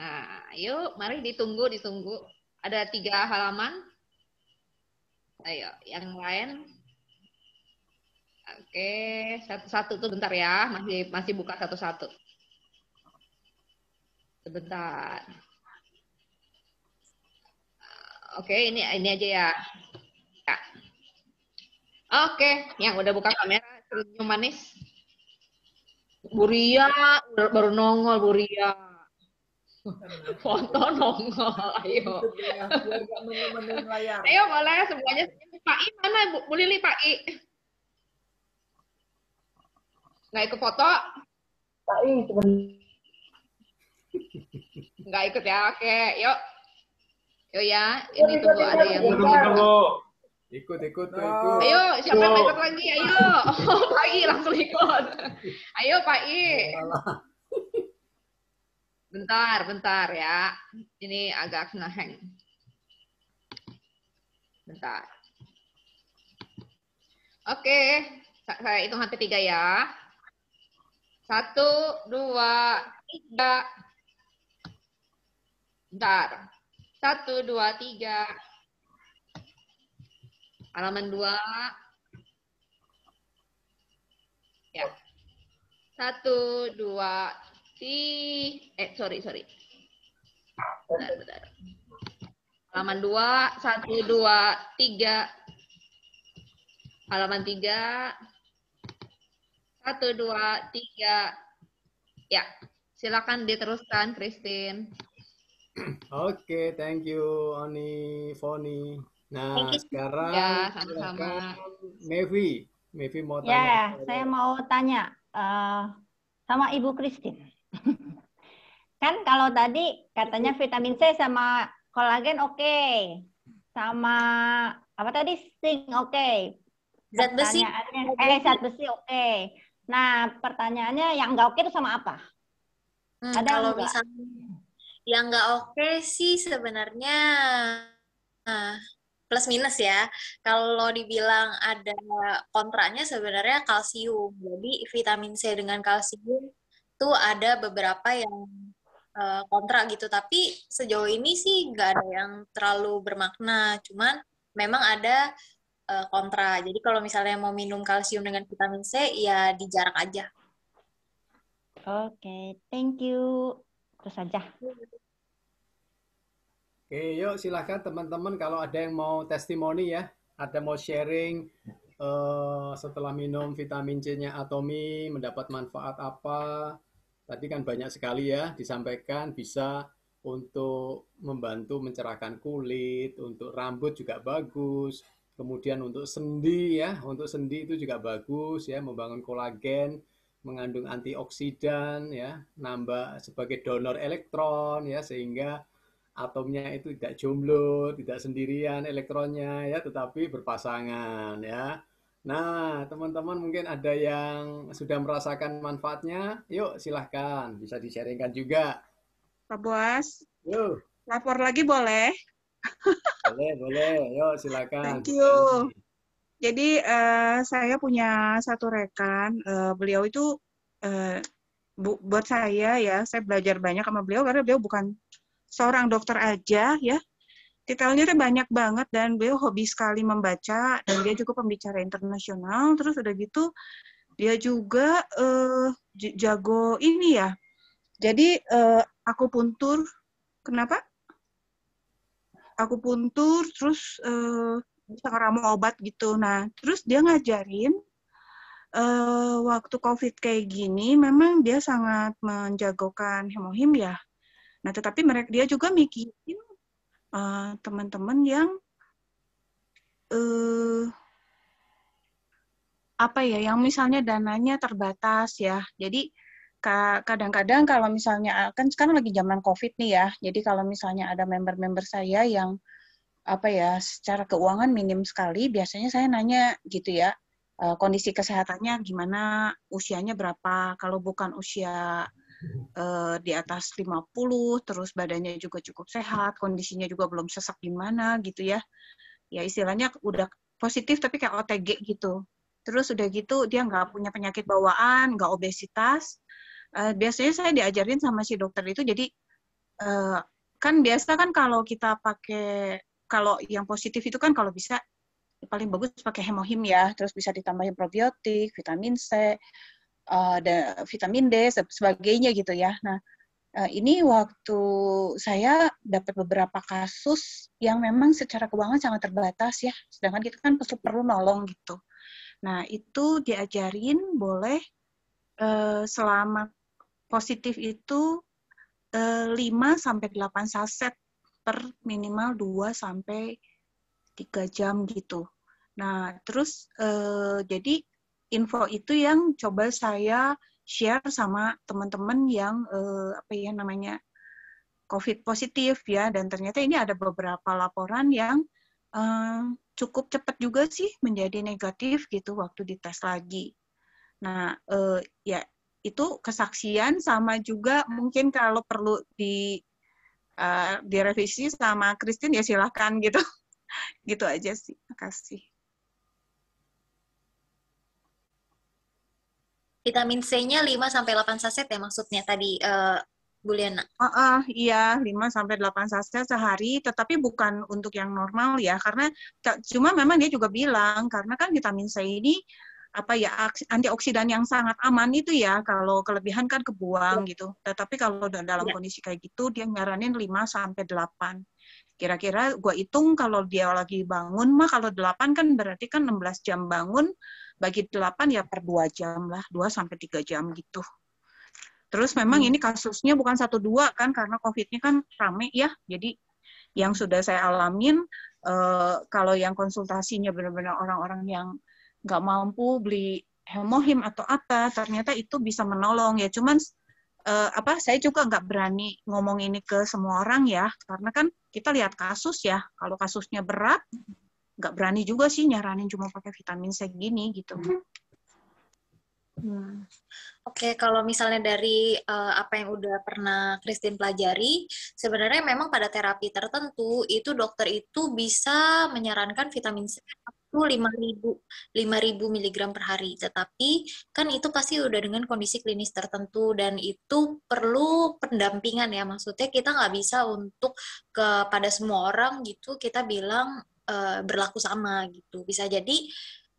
Speaker 2: Nah, yuk, mari ditunggu, ditunggu. Ada tiga halaman. Ayo, yang lain. Oke, satu-satu tuh bentar ya, masih masih buka satu-satu. Sebentar. Oke, ini ini aja ya. ya. Oke, yang udah buka kamera, senyum manis. Buria, baru nongol Buria. Foto nongol, ayo. Ayo boleh semuanya. Pak I mana Bu, Bu Lili Pak I? Nggak ikut foto?
Speaker 5: Pak I.
Speaker 2: Nggak ikut ya? Oke, yuk. Yuk ya, ini tunggu ada yang
Speaker 5: ikut.
Speaker 4: Ikut, ikut, tuh, ikut.
Speaker 2: Ayo, siapa yang ikut lagi? Ayo, oh, Pak I langsung ikut. Ayo Pak I. Bentar, bentar ya. Ini agak ngeheng. Bentar. Oke, sa- saya hitung sampai tiga ya. Satu, dua, tiga. Bentar. Satu, dua, tiga. Halaman dua. Ya. Satu, dua, tiga. Eh, sorry, sorry. Bentar, bentar. Halaman dua, satu, dua, tiga. Halaman tiga. Satu, dua, tiga. Ya, silakan diteruskan, Christine.
Speaker 4: Oke, thank you, Oni, Foni. Nah, sekarang
Speaker 2: Ya, sama-sama.
Speaker 4: silakan Mevi. Mevi mau tanya.
Speaker 3: Ya, saya mau tanya eh, sama Ibu Christine. Kan kalau tadi katanya vitamin C sama kolagen oke. Sama apa tadi? Zinc oke.
Speaker 1: Zat besi.
Speaker 3: Eh, zat besi oke. Nah, pertanyaannya yang nggak oke itu sama apa?
Speaker 1: Hmm,
Speaker 3: Ada
Speaker 1: kalau
Speaker 3: nggak?
Speaker 1: misalnya yang nggak oke sih sebenarnya nah, plus minus ya. Kalau dibilang ada kontranya sebenarnya kalsium. Jadi vitamin C dengan kalsium tuh ada beberapa yang eh, kontra gitu. Tapi sejauh ini sih nggak ada yang terlalu bermakna. Cuman memang ada eh, kontra. Jadi kalau misalnya mau minum kalsium dengan vitamin C ya dijarak aja.
Speaker 3: Oke, thank you. Terus saja.
Speaker 4: Oke, yuk silahkan teman-teman kalau ada yang mau testimoni ya, ada mau sharing eh, setelah minum vitamin C-nya Atomi, mendapat manfaat apa. Tadi kan banyak sekali ya disampaikan bisa untuk membantu mencerahkan kulit, untuk rambut juga bagus, kemudian untuk sendi ya, untuk sendi itu juga bagus ya, membangun kolagen, mengandung antioksidan ya, nambah sebagai donor elektron ya, sehingga atomnya itu tidak jomblo, tidak sendirian elektronnya ya, tetapi berpasangan ya. Nah, teman-teman mungkin ada yang sudah merasakan manfaatnya, yuk silahkan bisa di-sharingkan juga.
Speaker 6: Pak Boas,
Speaker 4: Yuk,
Speaker 6: lapor lagi boleh?
Speaker 4: boleh, boleh, yuk silakan.
Speaker 6: Thank you. Jadi eh, saya punya satu rekan, eh, beliau itu eh, bu- buat saya ya, saya belajar banyak sama beliau karena beliau bukan seorang dokter aja ya. Detailnya tuh banyak banget dan beliau hobi sekali membaca dan dia juga pembicara internasional. Terus udah gitu dia juga j- jago ini ya. Jadi eh, aku puntur, kenapa? Aku puntur terus eh, bisa ngeramu obat gitu. Nah, terus dia ngajarin eh, waktu COVID kayak gini, memang dia sangat menjagokan hemohim ya. Nah, tetapi mereka dia juga mikirin eh, teman-teman yang eh, apa ya, yang misalnya dananya terbatas ya. Jadi ka- kadang-kadang kalau misalnya kan sekarang lagi zaman COVID nih ya. Jadi kalau misalnya ada member-member saya yang apa ya secara keuangan minim sekali biasanya saya nanya gitu ya eh, kondisi kesehatannya gimana usianya berapa kalau bukan usia eh, di atas 50 terus badannya juga cukup sehat kondisinya juga belum sesak gimana gitu ya. Ya istilahnya udah positif tapi kayak OTG gitu. Terus udah gitu dia nggak punya penyakit bawaan nggak obesitas. Eh, biasanya saya diajarin sama si dokter itu jadi eh, kan biasa kan kalau kita pakai kalau yang positif itu kan kalau bisa paling bagus pakai hemohim ya, terus bisa ditambahin probiotik, vitamin C, uh, dan vitamin D, se- sebagainya gitu ya. Nah, uh, ini waktu saya dapat beberapa kasus yang memang secara keuangan sangat terbatas ya, sedangkan kita kan perlu nolong gitu. Nah, itu diajarin boleh uh, selama positif itu uh, 5 sampai 8 saset per minimal 2 sampai 3 jam gitu. Nah, terus eh, jadi info itu yang coba saya share sama teman-teman yang uh, apa ya namanya COVID positif ya. Dan ternyata ini ada beberapa laporan yang uh, cukup cepat juga sih menjadi negatif gitu waktu dites lagi. Nah uh, ya itu kesaksian sama juga mungkin kalau perlu di uh, direvisi sama Christine ya silahkan gitu. Gitu aja sih. Makasih
Speaker 1: vitamin C-nya 5 sampai 8 saset ya maksudnya tadi uh, Bu Liana.
Speaker 6: Uh, uh, iya, 5 sampai 8 saset sehari, tetapi bukan untuk yang normal ya, karena cuma memang dia juga bilang karena kan vitamin C ini apa ya antioksidan yang sangat aman itu ya kalau kelebihan kan kebuang ya. gitu. Tetapi kalau dalam ya. kondisi kayak gitu dia nyaranin 5 sampai 8. Kira-kira gue hitung kalau dia lagi bangun mah kalau 8 kan berarti kan 16 jam bangun bagi 8 ya per 2 jam lah, 2 sampai 3 jam gitu. Terus memang hmm. ini kasusnya bukan satu dua kan karena COVID-nya kan rame ya. Jadi yang sudah saya alamin eh, kalau yang konsultasinya benar-benar orang-orang yang nggak mampu beli hemohim atau apa, ternyata itu bisa menolong ya. Cuman uh, apa saya juga nggak berani ngomong ini ke semua orang ya, karena kan kita lihat kasus ya. Kalau kasusnya berat, nggak berani juga sih nyaranin cuma pakai vitamin C gini gitu.
Speaker 1: Hmm. Oke, okay, kalau misalnya dari uh, apa yang udah pernah Christine pelajari, sebenarnya memang pada terapi tertentu itu dokter itu bisa menyarankan vitamin C itu 5000 5000 mg per hari. Tetapi kan itu pasti udah dengan kondisi klinis tertentu dan itu perlu pendampingan ya. Maksudnya kita nggak bisa untuk kepada semua orang gitu kita bilang uh, berlaku sama gitu. Bisa jadi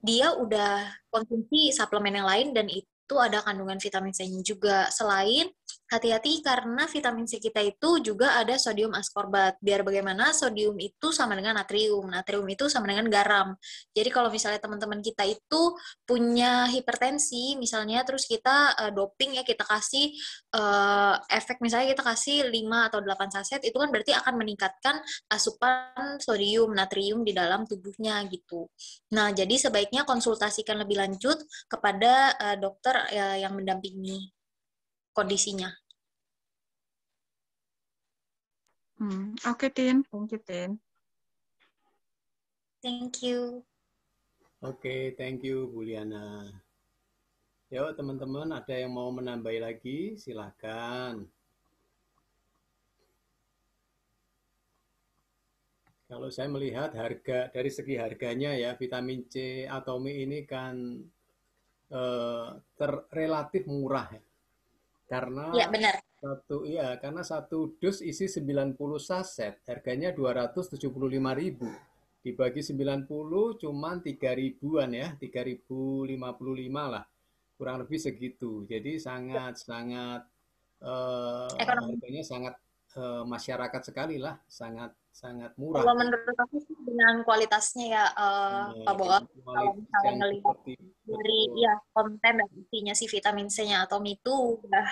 Speaker 1: dia udah konsumsi suplemen yang lain dan itu ada kandungan vitamin C-nya juga. Selain hati-hati karena vitamin C kita itu juga ada sodium askorbat. Biar bagaimana sodium itu sama dengan natrium, natrium itu sama dengan garam. Jadi kalau misalnya teman-teman kita itu punya hipertensi, misalnya terus kita uh, doping ya kita kasih uh, efek misalnya kita kasih 5 atau 8 saset itu kan berarti akan meningkatkan asupan sodium, natrium di dalam tubuhnya gitu. Nah, jadi sebaiknya konsultasikan lebih lanjut kepada uh, dokter uh, yang mendampingi kondisinya.
Speaker 6: Hmm, Oke, okay, Tin. Thank you, Tin.
Speaker 1: Thank you.
Speaker 4: Oke, okay, thank you, Bu Liana. Yuk, teman-teman, ada yang mau menambah lagi? Silahkan. Kalau saya melihat harga dari segi harganya ya vitamin C Atomi ini kan eh, terrelatif murah ya. Karena
Speaker 1: ya, benar.
Speaker 4: Satu iya, karena satu dus isi 90 saset, harganya 275.000. Dibagi 90 cuman 3 ribuan ya, 3055 lah. Kurang lebih segitu. Jadi sangat sangat eh, harganya sangat eh, masyarakat sekali lah, sangat sangat murah.
Speaker 1: Kalau menurut aku sih dengan kualitasnya ya uh, Pak Boa, kalau misalnya melihat dari ya konten dan isinya si vitamin C-nya atau itu udah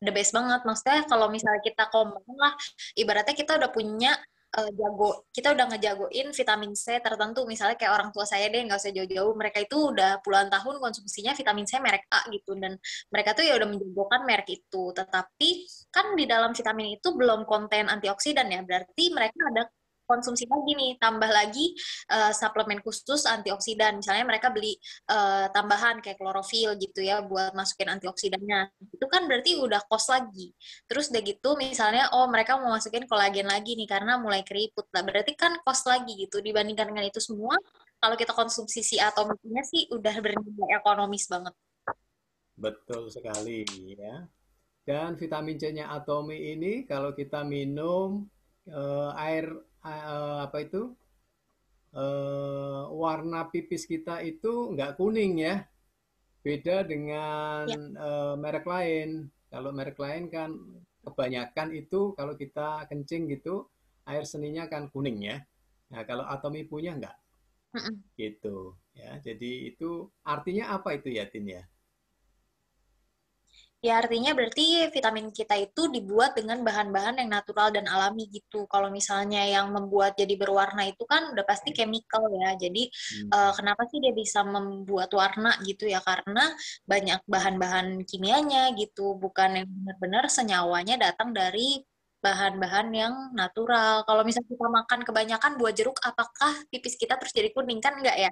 Speaker 1: the best banget. Maksudnya kalau misalnya kita komplain lah, ibaratnya kita udah punya uh, jago, kita udah ngejagoin vitamin C tertentu. Misalnya kayak orang tua saya deh, nggak usah jauh-jauh. Mereka itu udah puluhan tahun konsumsinya vitamin C merek A gitu. Dan mereka tuh ya udah menjagokan merek itu. Tetapi kan di dalam vitamin itu belum konten antioksidan ya. Berarti mereka ada konsumsi lagi nih, tambah lagi uh, suplemen khusus antioksidan. Misalnya mereka beli uh, tambahan kayak klorofil gitu ya buat masukin antioksidannya. Itu kan berarti udah kos lagi. Terus udah gitu misalnya oh mereka mau masukin kolagen lagi nih karena mulai keriput lah. Berarti kan kos lagi gitu dibandingkan dengan itu semua. Kalau kita konsumsi si atomiknya sih udah bernilai ekonomis banget.
Speaker 4: Betul sekali ya. Dan vitamin C-nya Atomi ini kalau kita minum uh, air uh, apa itu? Uh, warna pipis kita itu nggak kuning ya. Beda dengan ya. uh, merek lain. Kalau merek lain kan kebanyakan itu kalau kita kencing gitu air seninya kan kuning ya. Nah kalau atomi punya nggak. Gitu ya. Jadi itu artinya apa itu ya Tin ya
Speaker 1: Ya artinya berarti vitamin kita itu dibuat dengan bahan-bahan yang natural dan alami gitu. Kalau misalnya yang membuat jadi berwarna itu kan udah pasti chemical ya. Jadi hmm. uh, kenapa sih dia bisa membuat warna gitu ya? Karena banyak bahan-bahan kimianya gitu, bukan yang benar-benar senyawanya datang dari bahan-bahan yang natural. Kalau misalnya kita makan kebanyakan buah jeruk, apakah pipis kita terus jadi kuning kan enggak ya?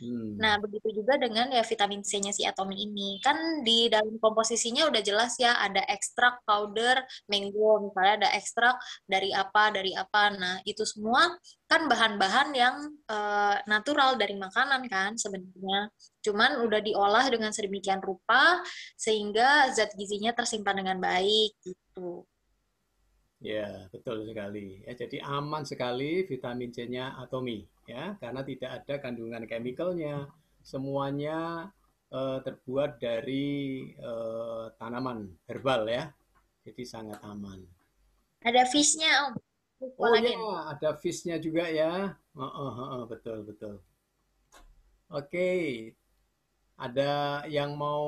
Speaker 1: Hmm. Nah, begitu juga dengan ya vitamin C-nya si atomi ini. Kan di dalam komposisinya udah jelas ya, ada ekstrak powder mango, misalnya ada ekstrak dari apa, dari apa. Nah, itu semua kan bahan-bahan yang uh, natural dari makanan kan sebenarnya. Cuman udah diolah dengan sedemikian rupa sehingga zat gizinya tersimpan dengan baik gitu.
Speaker 4: Ya, betul sekali. Ya, jadi aman sekali vitamin C-nya atomi ya, karena tidak ada kandungan chemicalnya. Semuanya uh, terbuat dari uh, tanaman herbal ya. Jadi sangat aman.
Speaker 1: Ada fishnya Om.
Speaker 4: Oh ya, ada fishnya juga ya. Uh, uh, uh, uh, betul, betul. Oke. Okay. Ada yang mau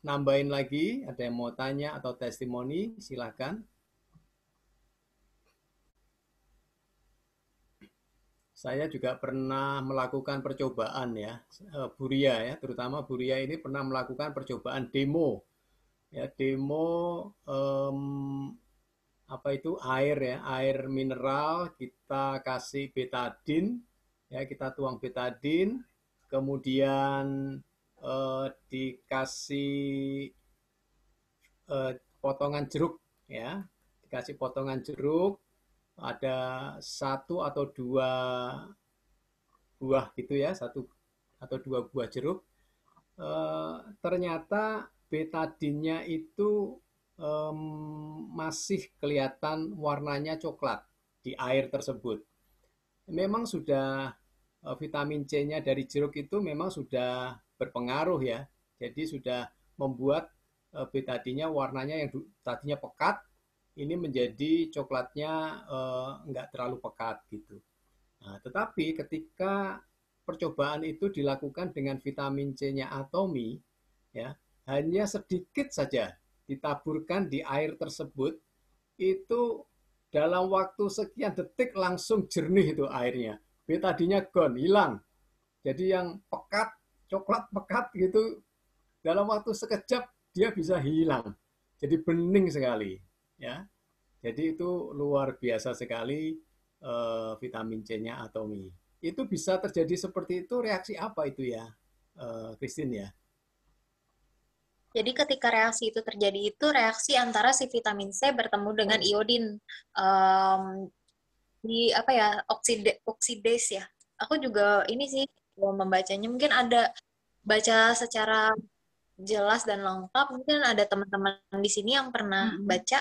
Speaker 4: nambahin lagi? Ada yang mau tanya atau testimoni? Silahkan. Saya juga pernah melakukan percobaan ya, eh, Buria ya, terutama Buria ini pernah melakukan percobaan demo. Ya, demo um, apa itu air ya, air mineral kita kasih betadin, ya kita tuang betadin, kemudian uh, dikasih uh, potongan jeruk ya, dikasih potongan jeruk, ada satu atau dua buah gitu ya, satu atau dua buah jeruk. E, ternyata betadinnya itu e, masih kelihatan warnanya coklat di air tersebut. Memang sudah e, vitamin C-nya dari jeruk itu memang sudah berpengaruh ya. Jadi sudah membuat e, betadinnya warnanya yang tadinya pekat ini menjadi coklatnya eh, nggak terlalu pekat gitu. Nah, tetapi ketika percobaan itu dilakukan dengan vitamin C-nya atomi, ya hanya sedikit saja ditaburkan di air tersebut, itu dalam waktu sekian detik langsung jernih itu airnya. Betadinya gone, hilang. Jadi yang pekat, coklat pekat gitu, dalam waktu sekejap dia bisa hilang. Jadi bening sekali ya. Jadi itu luar biasa sekali uh, vitamin C-nya atomi. Itu bisa terjadi seperti itu reaksi apa itu ya, uh, Christine ya?
Speaker 1: Jadi ketika reaksi itu terjadi itu reaksi antara si vitamin C bertemu dengan iodin um, di apa ya oksida oksidase ya. Aku juga ini sih membacanya mungkin ada baca secara jelas dan lengkap mungkin ada teman-teman di sini yang pernah hmm. baca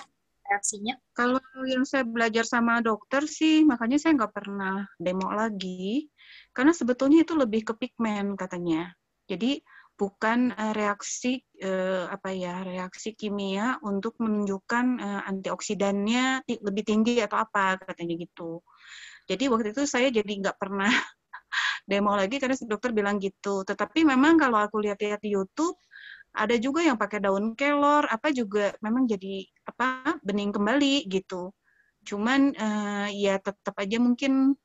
Speaker 1: reaksinya?
Speaker 6: Kalau yang saya belajar sama dokter sih, makanya saya nggak pernah demo lagi, karena sebetulnya itu lebih ke pigmen katanya. Jadi bukan uh, reaksi uh, apa ya reaksi kimia untuk menunjukkan uh, antioksidannya lebih tinggi atau apa katanya gitu. Jadi waktu itu saya jadi nggak pernah demo lagi karena si dokter bilang gitu. Tetapi memang kalau aku lihat-lihat di YouTube ada juga yang pakai daun kelor apa juga memang jadi apa bening kembali gitu cuman uh, ya tetap aja mungkin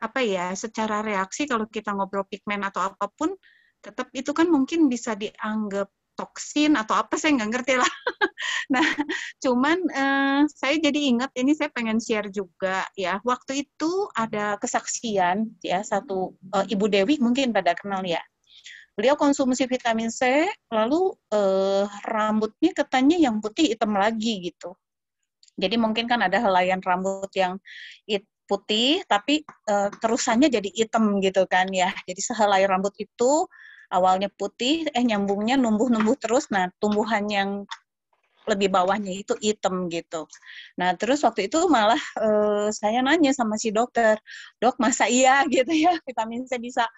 Speaker 6: apa ya secara reaksi kalau kita ngobrol pigmen atau apa pun tetap itu kan mungkin bisa dianggap toksin atau apa saya nggak ngerti lah. nah, cuman uh, saya jadi ingat ini saya pengen share juga ya. Waktu itu ada kesaksian ya satu uh, Ibu Dewi mungkin pada kenal ya beliau konsumsi vitamin C, lalu eh, rambutnya katanya yang putih hitam lagi gitu. Jadi mungkin kan ada helaian rambut yang putih, tapi eh, terusannya jadi hitam gitu kan ya. Jadi sehelai rambut itu awalnya putih, eh nyambungnya numbuh-numbuh terus. Nah, tumbuhan yang lebih bawahnya itu hitam gitu. Nah terus waktu itu malah uh, saya nanya sama si dokter, dok masa iya gitu ya vitamin C bisa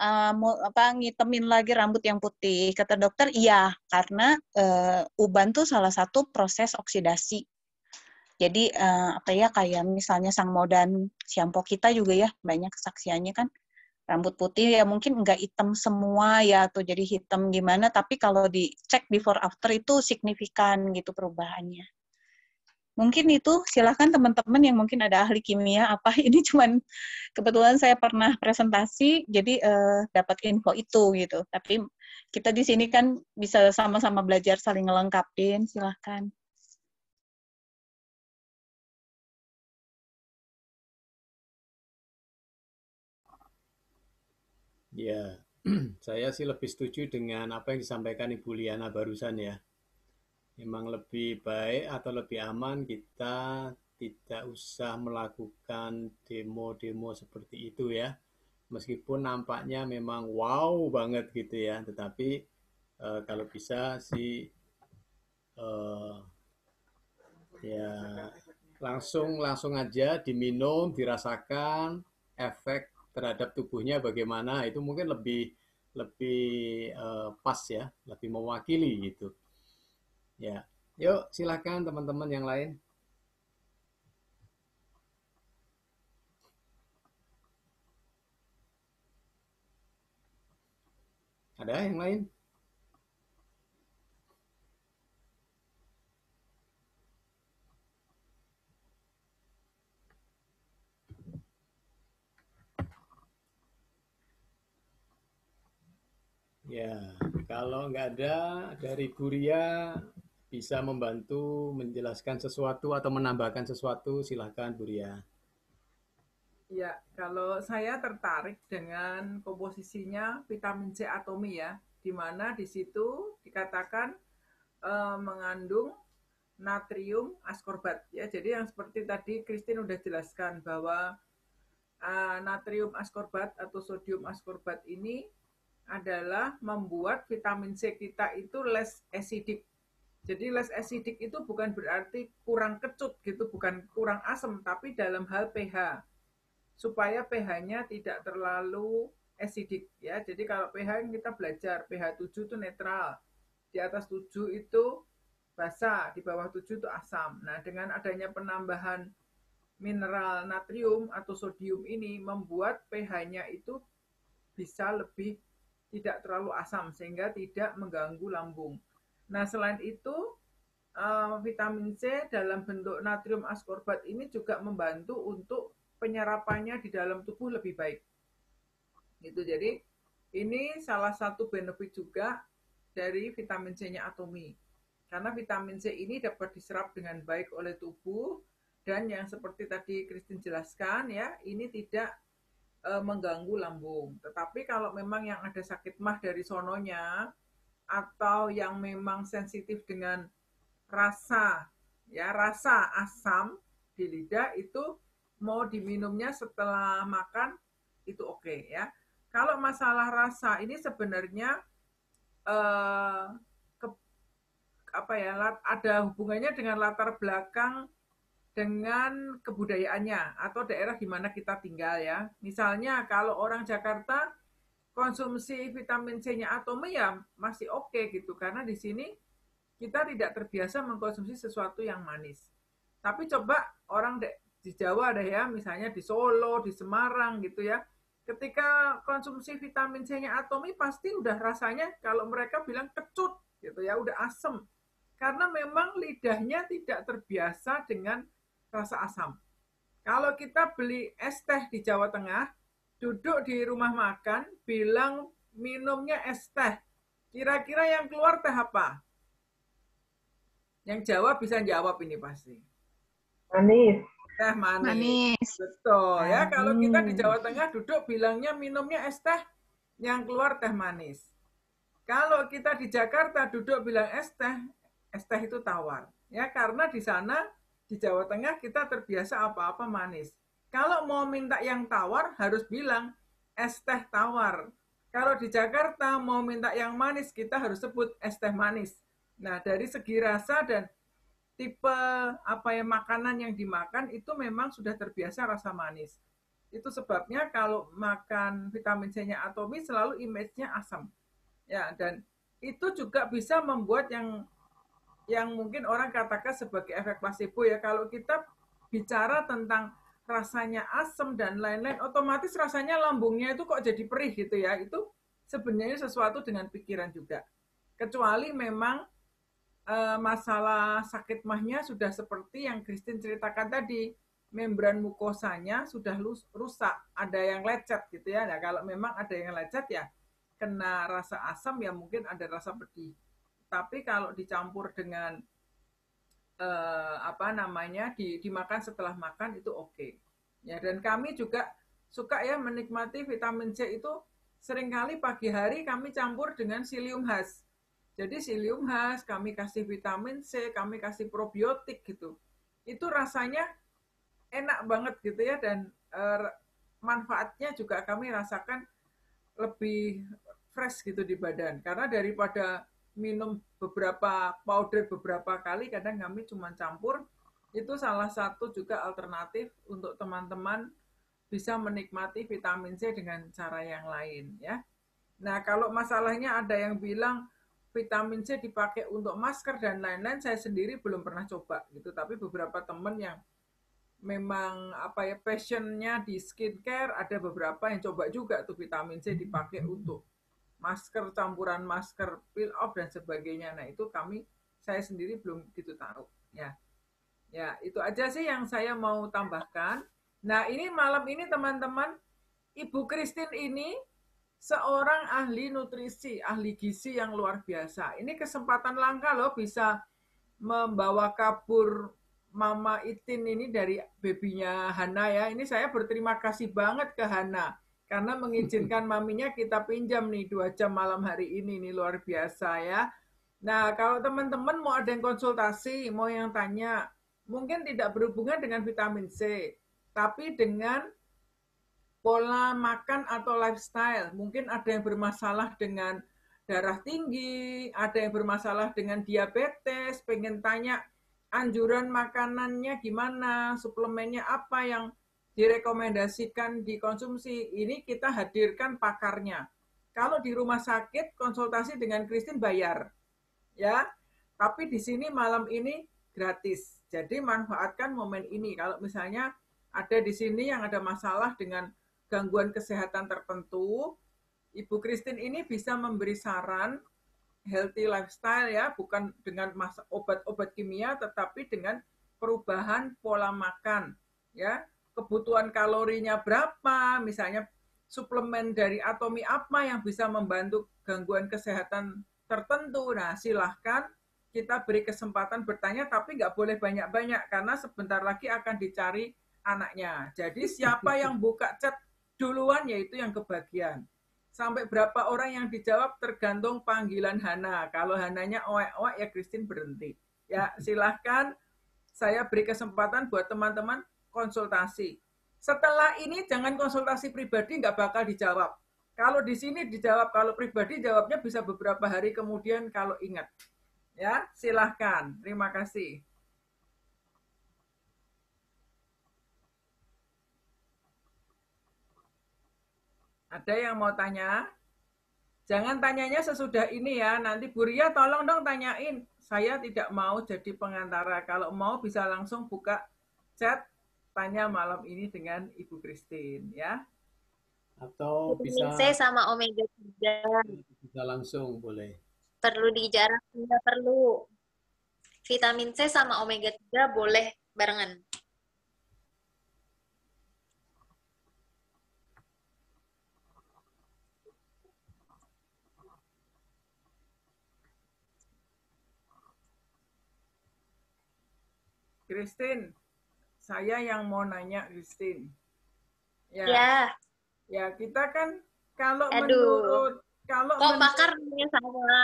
Speaker 6: uh, apa ngitemin lagi rambut yang putih? Kata dokter iya karena uh, uban tuh salah satu proses oksidasi. Jadi uh, apa ya kayak misalnya sang modan siampo kita juga ya banyak kesaksiannya kan rambut putih ya mungkin nggak hitam semua ya atau jadi hitam gimana tapi kalau dicek before after itu signifikan gitu perubahannya. Mungkin itu silahkan teman-teman yang mungkin ada ahli kimia apa ini cuman kebetulan saya pernah presentasi jadi uh, dapat info itu gitu. Tapi kita di sini kan bisa sama-sama belajar saling ngelengkapin silahkan
Speaker 4: Ya, saya sih lebih setuju dengan apa yang disampaikan Ibu Liana barusan ya. Memang lebih baik atau lebih aman kita tidak usah melakukan demo-demo seperti itu ya. Meskipun nampaknya memang wow banget gitu ya, tetapi uh, kalau bisa sih uh, ya langsung langsung aja diminum, dirasakan efek terhadap tubuhnya bagaimana itu mungkin lebih lebih uh, pas ya, lebih mewakili gitu. Ya, yuk silakan teman-teman yang lain. Ada yang lain? Ya, kalau nggak ada dari Buria bisa membantu menjelaskan sesuatu atau menambahkan sesuatu, silahkan Buria.
Speaker 8: Ya, kalau saya tertarik dengan komposisinya vitamin C atomi ya, di mana di situ dikatakan eh, mengandung natrium askorbat ya. Jadi yang seperti tadi Christine udah jelaskan bahwa eh, natrium askorbat atau sodium askorbat ini adalah membuat vitamin C kita itu less acidic. Jadi less acidic itu bukan berarti kurang kecut gitu, bukan kurang asam, tapi dalam hal pH. Supaya pH-nya tidak terlalu acidic ya. Jadi kalau pH kita belajar pH 7 itu netral. Di atas 7 itu basa, di bawah 7 itu asam. Nah, dengan adanya penambahan mineral natrium atau sodium ini membuat pH-nya itu bisa lebih tidak terlalu asam sehingga tidak mengganggu lambung. Nah, selain itu uh, vitamin C dalam bentuk natrium askorbat ini juga membantu untuk penyerapannya di dalam tubuh lebih baik. Gitu. Jadi ini salah satu benefit juga dari vitamin C-nya atomi. Karena vitamin C ini dapat diserap dengan baik oleh tubuh dan yang seperti tadi Christine jelaskan ya, ini tidak e, mengganggu lambung. Tetapi kalau memang yang ada sakit mah dari sononya atau yang memang sensitif dengan rasa ya rasa asam di lidah itu mau diminumnya setelah makan itu oke okay, ya. Kalau masalah rasa ini sebenarnya eh, ke, apa ya ada hubungannya dengan latar belakang dengan kebudayaannya atau daerah di mana kita tinggal ya. Misalnya kalau orang Jakarta konsumsi vitamin C-nya atomi ya masih oke okay gitu karena di sini kita tidak terbiasa mengkonsumsi sesuatu yang manis. Tapi coba orang di Jawa deh ya, misalnya di Solo, di Semarang gitu ya. Ketika konsumsi vitamin C-nya atomi pasti udah rasanya kalau mereka bilang kecut gitu ya, udah asem. Karena memang lidahnya tidak terbiasa dengan rasa asam. Kalau kita beli es teh di Jawa Tengah, duduk di rumah makan, bilang minumnya es teh. Kira-kira yang keluar teh apa? Yang jawab bisa jawab ini pasti.
Speaker 5: Manis.
Speaker 8: Teh manis.
Speaker 3: Manis.
Speaker 8: Betul ya. Kalau kita di Jawa Tengah duduk bilangnya minumnya es teh, yang keluar teh manis. Kalau kita di Jakarta duduk bilang es teh, es teh itu tawar. Ya, karena di sana di Jawa Tengah kita terbiasa apa-apa manis. Kalau mau minta yang tawar harus bilang es teh tawar. Kalau di Jakarta mau minta yang manis kita harus sebut es teh manis. Nah, dari segi rasa dan tipe apa ya makanan yang dimakan itu memang sudah terbiasa rasa manis. Itu sebabnya kalau makan vitamin C-nya atomi selalu image-nya asam. Ya, dan itu juga bisa membuat yang yang mungkin orang katakan sebagai efek placebo ya kalau kita bicara tentang rasanya asam dan lain-lain, otomatis rasanya lambungnya itu kok jadi perih gitu ya. Itu sebenarnya sesuatu dengan pikiran juga. Kecuali memang e, masalah sakit mahnya sudah seperti yang Christine ceritakan tadi, membran mukosanya sudah rusak, ada yang lecet gitu ya. Nah, kalau memang ada yang lecet ya kena rasa asam ya mungkin ada rasa pedih. Tapi kalau dicampur dengan eh, apa namanya di, dimakan setelah makan itu oke. Okay. Ya dan kami juga suka ya menikmati vitamin C itu sering kali pagi hari kami campur dengan silium khas. Jadi silium khas kami kasih vitamin C, kami kasih probiotik gitu. Itu rasanya enak banget gitu ya dan eh, manfaatnya juga kami rasakan lebih fresh gitu di badan karena daripada minum beberapa powder beberapa kali kadang kami cuma campur itu salah satu juga alternatif untuk teman-teman bisa menikmati vitamin C dengan cara yang lain ya. Nah, kalau masalahnya ada yang bilang vitamin C dipakai untuk masker dan lain-lain, saya sendiri belum pernah coba gitu. Tapi beberapa teman yang memang apa ya passionnya di skincare, ada beberapa yang coba juga tuh vitamin C dipakai untuk masker campuran masker peel off dan sebagainya. Nah itu kami saya sendiri belum gitu tahu ya. Ya itu aja sih yang saya mau tambahkan. Nah ini malam ini teman-teman Ibu Christine ini seorang ahli nutrisi, ahli gizi yang luar biasa. Ini kesempatan langka loh bisa membawa kabur Mama Itin ini dari bebinya Hana ya. Ini saya berterima kasih banget ke Hana karena mengizinkan maminya kita pinjam nih dua jam malam hari ini nih luar biasa ya. Nah kalau teman-teman mau ada yang konsultasi, mau yang tanya, mungkin tidak berhubungan dengan vitamin C, tapi dengan pola makan atau lifestyle. Mungkin ada yang bermasalah dengan darah tinggi, ada yang bermasalah dengan diabetes, pengen tanya anjuran makanannya gimana, suplemennya apa yang direkomendasikan dikonsumsi, ini kita hadirkan pakarnya. Kalau di rumah sakit konsultasi dengan Kristin bayar. Ya. Tapi di sini malam ini gratis. Jadi manfaatkan momen ini. Kalau misalnya ada di sini yang ada masalah dengan gangguan kesehatan tertentu, Ibu Kristin ini bisa memberi saran healthy lifestyle ya, bukan dengan obat-obat kimia tetapi dengan perubahan pola makan ya kebutuhan kalorinya berapa, misalnya suplemen dari atomi apa yang bisa membantu gangguan kesehatan tertentu. Nah, silahkan kita beri kesempatan bertanya, tapi nggak boleh banyak-banyak, karena sebentar lagi akan dicari anaknya. Jadi siapa yang buka chat duluan, yaitu yang kebagian. Sampai berapa orang yang dijawab tergantung panggilan Hana. Kalau Hananya oek-oek, ya Christine berhenti. Ya, silahkan saya beri kesempatan buat teman-teman konsultasi. Setelah ini jangan konsultasi pribadi nggak bakal dijawab. Kalau di sini dijawab, kalau pribadi jawabnya bisa beberapa hari kemudian kalau ingat. Ya, silahkan. Terima kasih. Ada yang mau tanya? Jangan tanyanya sesudah ini ya. Nanti Bu Ria tolong dong tanyain. Saya tidak mau jadi pengantara. Kalau mau bisa langsung buka chat tanya malam ini dengan Ibu Christine ya.
Speaker 4: Atau bisa
Speaker 1: C sama omega 3.
Speaker 4: Bisa langsung boleh.
Speaker 1: Perlu dijarah tidak perlu. Vitamin C sama omega 3 boleh barengan.
Speaker 8: Christine, saya yang mau nanya Christine.
Speaker 1: Ya. Ya,
Speaker 8: ya kita kan kalau Aduh. menurut kalau
Speaker 1: kok menurut, pakar sama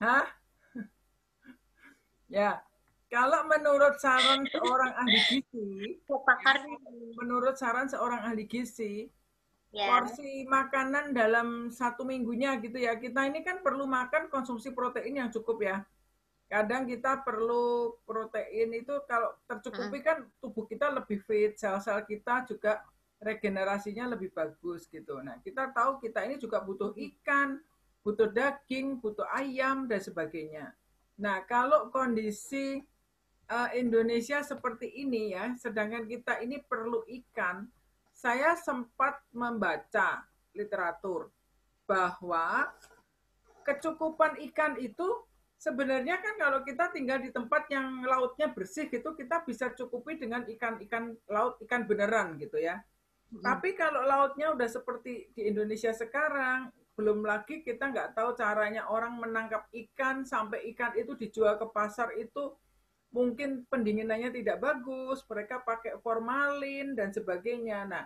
Speaker 8: Hah? ya. Kalau menurut saran seorang ahli gizi, menurut saran seorang ahli gizi, yeah. porsi makanan dalam satu minggunya gitu ya. Kita ini kan perlu makan konsumsi protein yang cukup ya kadang kita perlu protein itu kalau tercukupi kan tubuh kita lebih fit, sel-sel kita juga regenerasinya lebih bagus gitu. Nah, kita tahu kita ini juga butuh ikan, butuh daging, butuh ayam dan sebagainya. Nah, kalau kondisi uh, Indonesia seperti ini ya, sedangkan kita ini perlu ikan, saya sempat membaca literatur bahwa kecukupan ikan itu sebenarnya kan kalau kita tinggal di tempat yang lautnya bersih gitu, kita bisa cukupi dengan ikan-ikan laut, ikan beneran gitu ya. Hmm. Tapi kalau lautnya udah seperti di Indonesia sekarang, belum lagi kita nggak tahu caranya orang menangkap ikan sampai ikan itu dijual ke pasar itu mungkin pendinginannya tidak bagus, mereka pakai formalin dan sebagainya. Nah,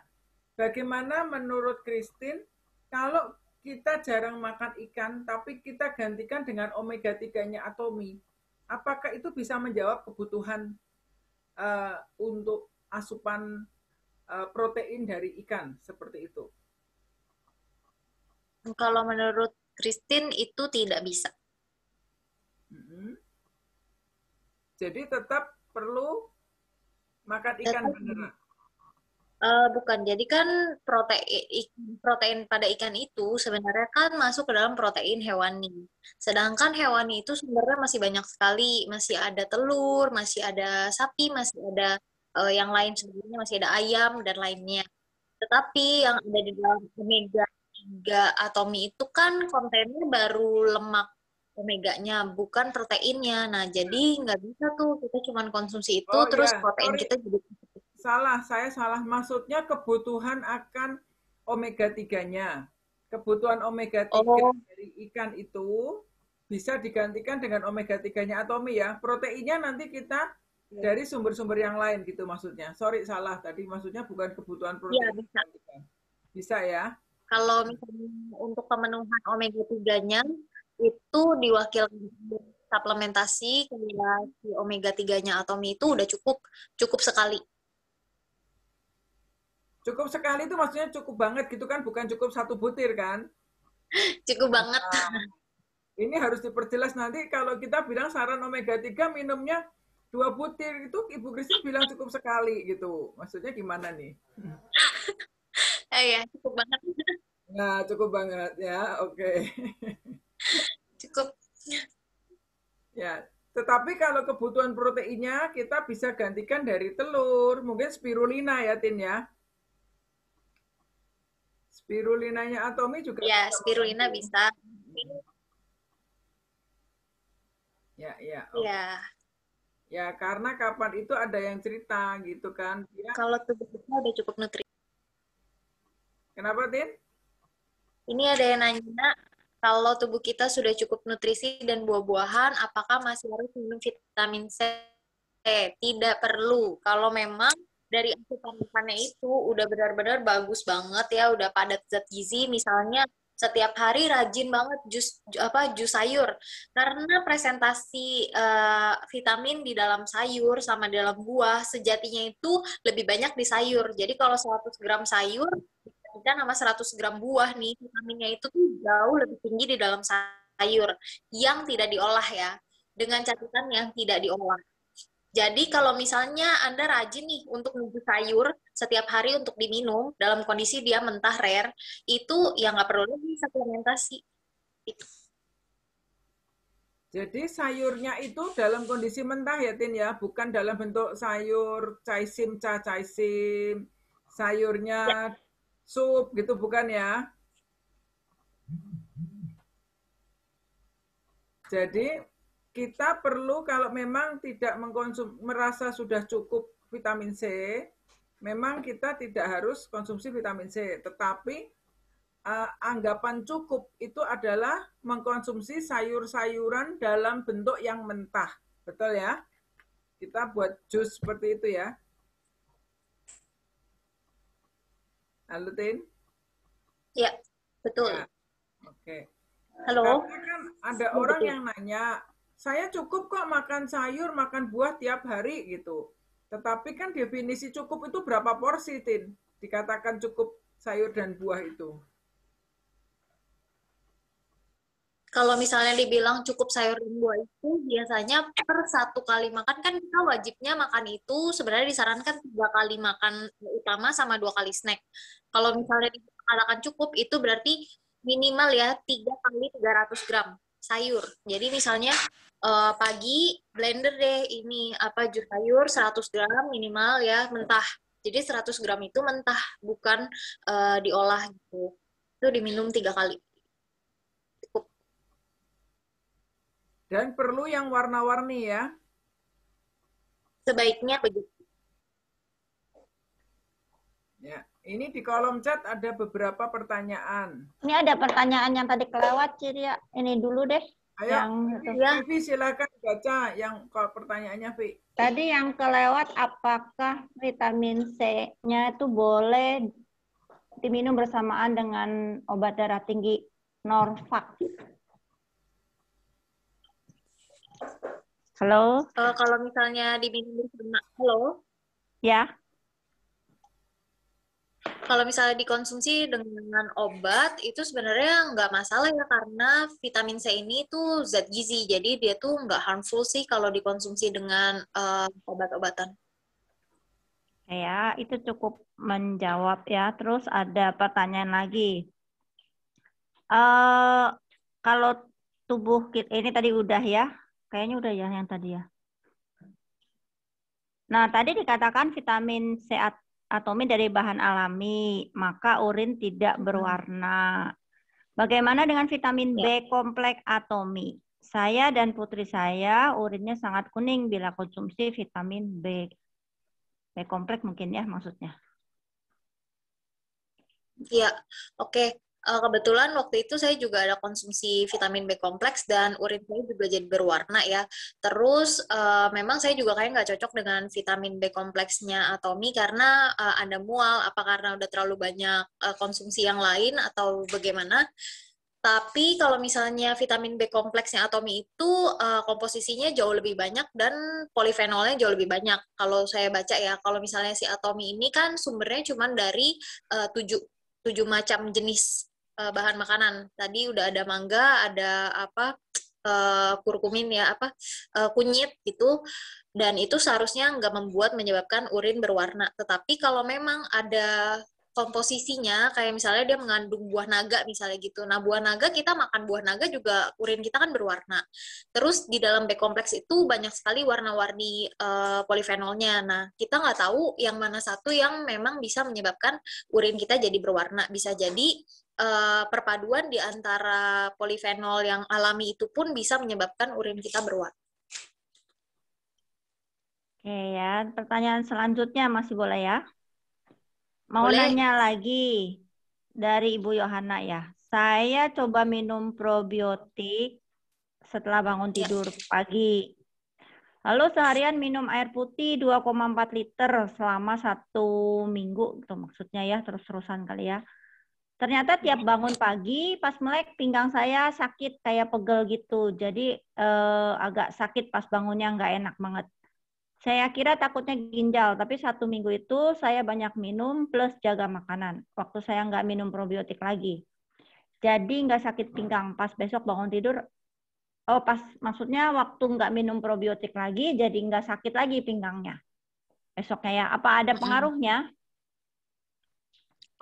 Speaker 8: bagaimana menurut Christine kalau kita jarang makan ikan tapi kita gantikan dengan omega 3-nya atomi, apakah itu bisa menjawab kebutuhan uh, untuk asupan uh, protein dari ikan seperti itu?
Speaker 1: Kalau menurut Christine itu tidak bisa.
Speaker 8: Jadi tetap perlu makan ikan tetap, beneran.
Speaker 1: Uh, bukan, jadi kan protein protein pada ikan itu sebenarnya kan masuk ke dalam protein hewani. Sedangkan hewani itu sebenarnya masih banyak sekali, masih ada telur, masih ada sapi, masih ada uh, yang lain sebelumnya, masih ada ayam dan lainnya. Tetapi yang ada di dalam omega 3 atomi itu kan kontennya baru lemak omeganya bukan proteinnya nah jadi nggak bisa tuh kita cuma konsumsi itu oh, terus yeah. protein Sorry. kita jadi
Speaker 8: salah saya salah maksudnya kebutuhan akan omega 3-nya kebutuhan omega 3 oh. dari ikan itu bisa digantikan dengan omega 3-nya atomi ya proteinnya nanti kita yeah. dari sumber-sumber yang lain gitu maksudnya sorry salah tadi maksudnya bukan kebutuhan protein yeah, bisa. bisa ya
Speaker 1: kalau misalnya untuk pemenuhan omega 3-nya itu diwakilkan suplementasi kayak si omega 3-nya atomi itu udah cukup cukup sekali.
Speaker 8: Cukup sekali itu maksudnya cukup banget gitu kan, bukan cukup satu butir kan?
Speaker 1: cukup banget.
Speaker 8: Nah, ini harus diperjelas nanti kalau kita bilang saran omega 3 minumnya dua butir itu Ibu Kristi bilang cukup sekali gitu. Maksudnya gimana nih?
Speaker 1: Eh ya, cukup banget.
Speaker 8: Nah, cukup banget ya. Oke. Okay.
Speaker 1: cukup.
Speaker 8: Ya, tetapi kalau kebutuhan proteinnya kita bisa gantikan dari telur, mungkin spirulina ya Tin ya. Spirulinanya Atomi juga.
Speaker 1: Ya, spirulina bisa.
Speaker 8: Ya, ya.
Speaker 1: Okay. Ya.
Speaker 8: Ya, karena kapan itu ada yang cerita gitu kan.
Speaker 1: Ya. Kalau tubuh kita udah cukup nutrisi.
Speaker 8: Kenapa, Tin?
Speaker 1: Ini ada yang nanya, kalau tubuh kita sudah cukup nutrisi dan buah-buahan, apakah masih harus minum vitamin C? Tidak perlu. Kalau memang dari asupan makannya itu udah benar-benar bagus banget ya, udah padat zat gizi, misalnya setiap hari rajin banget jus apa jus sayur karena presentasi uh, vitamin di dalam sayur sama dalam buah sejatinya itu lebih banyak di sayur. Jadi kalau 100 gram sayur dibandingkan sama 100 gram buah nih, vitaminnya itu tuh jauh lebih tinggi di dalam sayur yang tidak diolah ya, dengan catatan yang tidak diolah. Jadi kalau misalnya Anda rajin nih untuk nunggu sayur setiap hari untuk diminum dalam kondisi dia mentah rare, itu ya nggak perlu lagi suplementasi. Itu.
Speaker 8: Jadi sayurnya itu dalam kondisi mentah ya Tin ya, bukan dalam bentuk sayur caisim ca caisim, sayurnya ya sup gitu bukan ya? Jadi kita perlu kalau memang tidak mengkonsum merasa sudah cukup vitamin C, memang kita tidak harus konsumsi vitamin C, tetapi uh, anggapan cukup itu adalah mengkonsumsi sayur-sayuran dalam bentuk yang mentah. Betul ya? Kita buat jus seperti itu ya. Halo, Tin?
Speaker 1: Ya, betul. Ya.
Speaker 8: Oke.
Speaker 1: Halo.
Speaker 8: Karena kan ada ya, orang betul. yang nanya, saya cukup kok makan sayur, makan buah tiap hari gitu. Tetapi kan definisi cukup itu berapa porsi, Tin? Dikatakan cukup sayur dan buah itu.
Speaker 1: kalau misalnya dibilang cukup sayur dan buah itu biasanya per satu kali makan kan kita wajibnya makan itu sebenarnya disarankan tiga kali makan utama sama dua kali snack. Kalau misalnya dikatakan cukup itu berarti minimal ya tiga kali 300 gram sayur. Jadi misalnya uh, pagi blender deh ini apa jus sayur 100 gram minimal ya mentah. Jadi 100 gram itu mentah bukan uh, diolah gitu. Itu diminum tiga kali.
Speaker 8: Cukup. Dan perlu yang warna-warni ya.
Speaker 1: Sebaiknya begitu.
Speaker 8: Ya, ini di kolom chat ada beberapa pertanyaan.
Speaker 3: Ini ada pertanyaan yang tadi kelewat, Ciria. Ini dulu deh.
Speaker 8: Ayo, yang ya. Vivi silakan baca yang pertanyaannya, Vi.
Speaker 3: Tadi yang kelewat apakah vitamin C-nya itu boleh diminum bersamaan dengan obat darah tinggi Norvac? Halo?
Speaker 1: Uh, kalau misalnya diminum bersama, halo?
Speaker 3: Ya
Speaker 1: kalau misalnya dikonsumsi dengan obat itu sebenarnya nggak masalah ya karena vitamin C ini tuh zat gizi jadi dia tuh nggak harmful sih kalau dikonsumsi dengan uh, obat-obatan.
Speaker 3: Ya itu cukup menjawab ya. Terus ada pertanyaan lagi. Uh, kalau tubuh kita ini tadi udah ya, kayaknya udah ya yang tadi ya. Nah, tadi dikatakan vitamin C atomi dari bahan alami, maka urin tidak hmm. berwarna. Bagaimana dengan vitamin B ya. kompleks atomi? Saya dan putri saya urinnya sangat kuning bila konsumsi vitamin B. B kompleks mungkin ya maksudnya.
Speaker 1: Iya, oke. Okay uh, kebetulan waktu itu saya juga ada konsumsi vitamin B kompleks dan urin saya juga jadi berwarna ya. Terus uh, memang saya juga kayak nggak cocok dengan vitamin B kompleksnya Atomi karena uh, ada mual, apa karena udah terlalu banyak uh, konsumsi yang lain atau bagaimana. Tapi kalau misalnya vitamin B kompleksnya Atomi itu uh, komposisinya jauh lebih banyak dan polifenolnya jauh lebih banyak. Kalau saya baca ya, kalau misalnya si Atomi ini kan sumbernya cuma dari uh, tujuh tujuh macam jenis uh, bahan makanan. Tadi udah ada mangga, ada apa uh, kurkumin ya apa uh, kunyit gitu dan itu seharusnya nggak membuat menyebabkan urin berwarna. Tetapi kalau memang ada komposisinya kayak misalnya dia mengandung buah naga misalnya gitu. Nah, buah naga kita makan buah naga juga urin kita kan berwarna. Terus di dalam B kompleks itu banyak sekali warna-warni uh, polifenolnya. Nah, kita nggak tahu yang mana satu yang memang bisa menyebabkan urin kita jadi berwarna. Bisa jadi uh, perpaduan di antara polifenol yang alami itu pun bisa menyebabkan urin kita berwarna.
Speaker 3: Oke ya, pertanyaan selanjutnya masih boleh ya? Mau Boleh. nanya lagi dari Ibu Yohana ya. Saya coba minum probiotik setelah bangun ya. tidur ya. pagi. Lalu seharian minum air putih 2,4 liter selama satu minggu, itu maksudnya ya, terus-terusan kali ya. Ternyata tiap bangun pagi, pas melek pinggang saya sakit kayak pegel gitu. Jadi eh, agak sakit pas bangunnya nggak enak banget. Saya kira takutnya ginjal, tapi satu minggu itu saya banyak minum plus jaga makanan. Waktu saya nggak minum probiotik lagi. Jadi nggak sakit pinggang. Pas besok bangun tidur, oh pas maksudnya waktu nggak minum probiotik lagi, jadi nggak sakit lagi pinggangnya. Besoknya ya, apa ada pengaruhnya?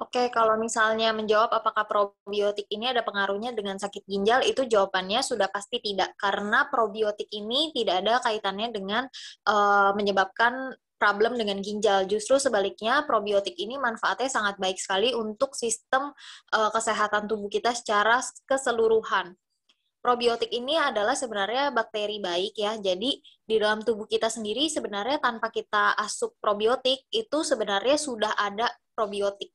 Speaker 1: Oke, kalau misalnya menjawab apakah probiotik ini ada pengaruhnya dengan sakit ginjal, itu jawabannya sudah pasti tidak, karena probiotik ini tidak ada kaitannya dengan uh, menyebabkan problem dengan ginjal. Justru sebaliknya, probiotik ini manfaatnya sangat baik sekali untuk sistem uh, kesehatan tubuh kita secara keseluruhan. Probiotik ini adalah sebenarnya bakteri baik ya. Jadi di dalam tubuh kita sendiri sebenarnya tanpa kita asup probiotik itu sebenarnya sudah ada probiotik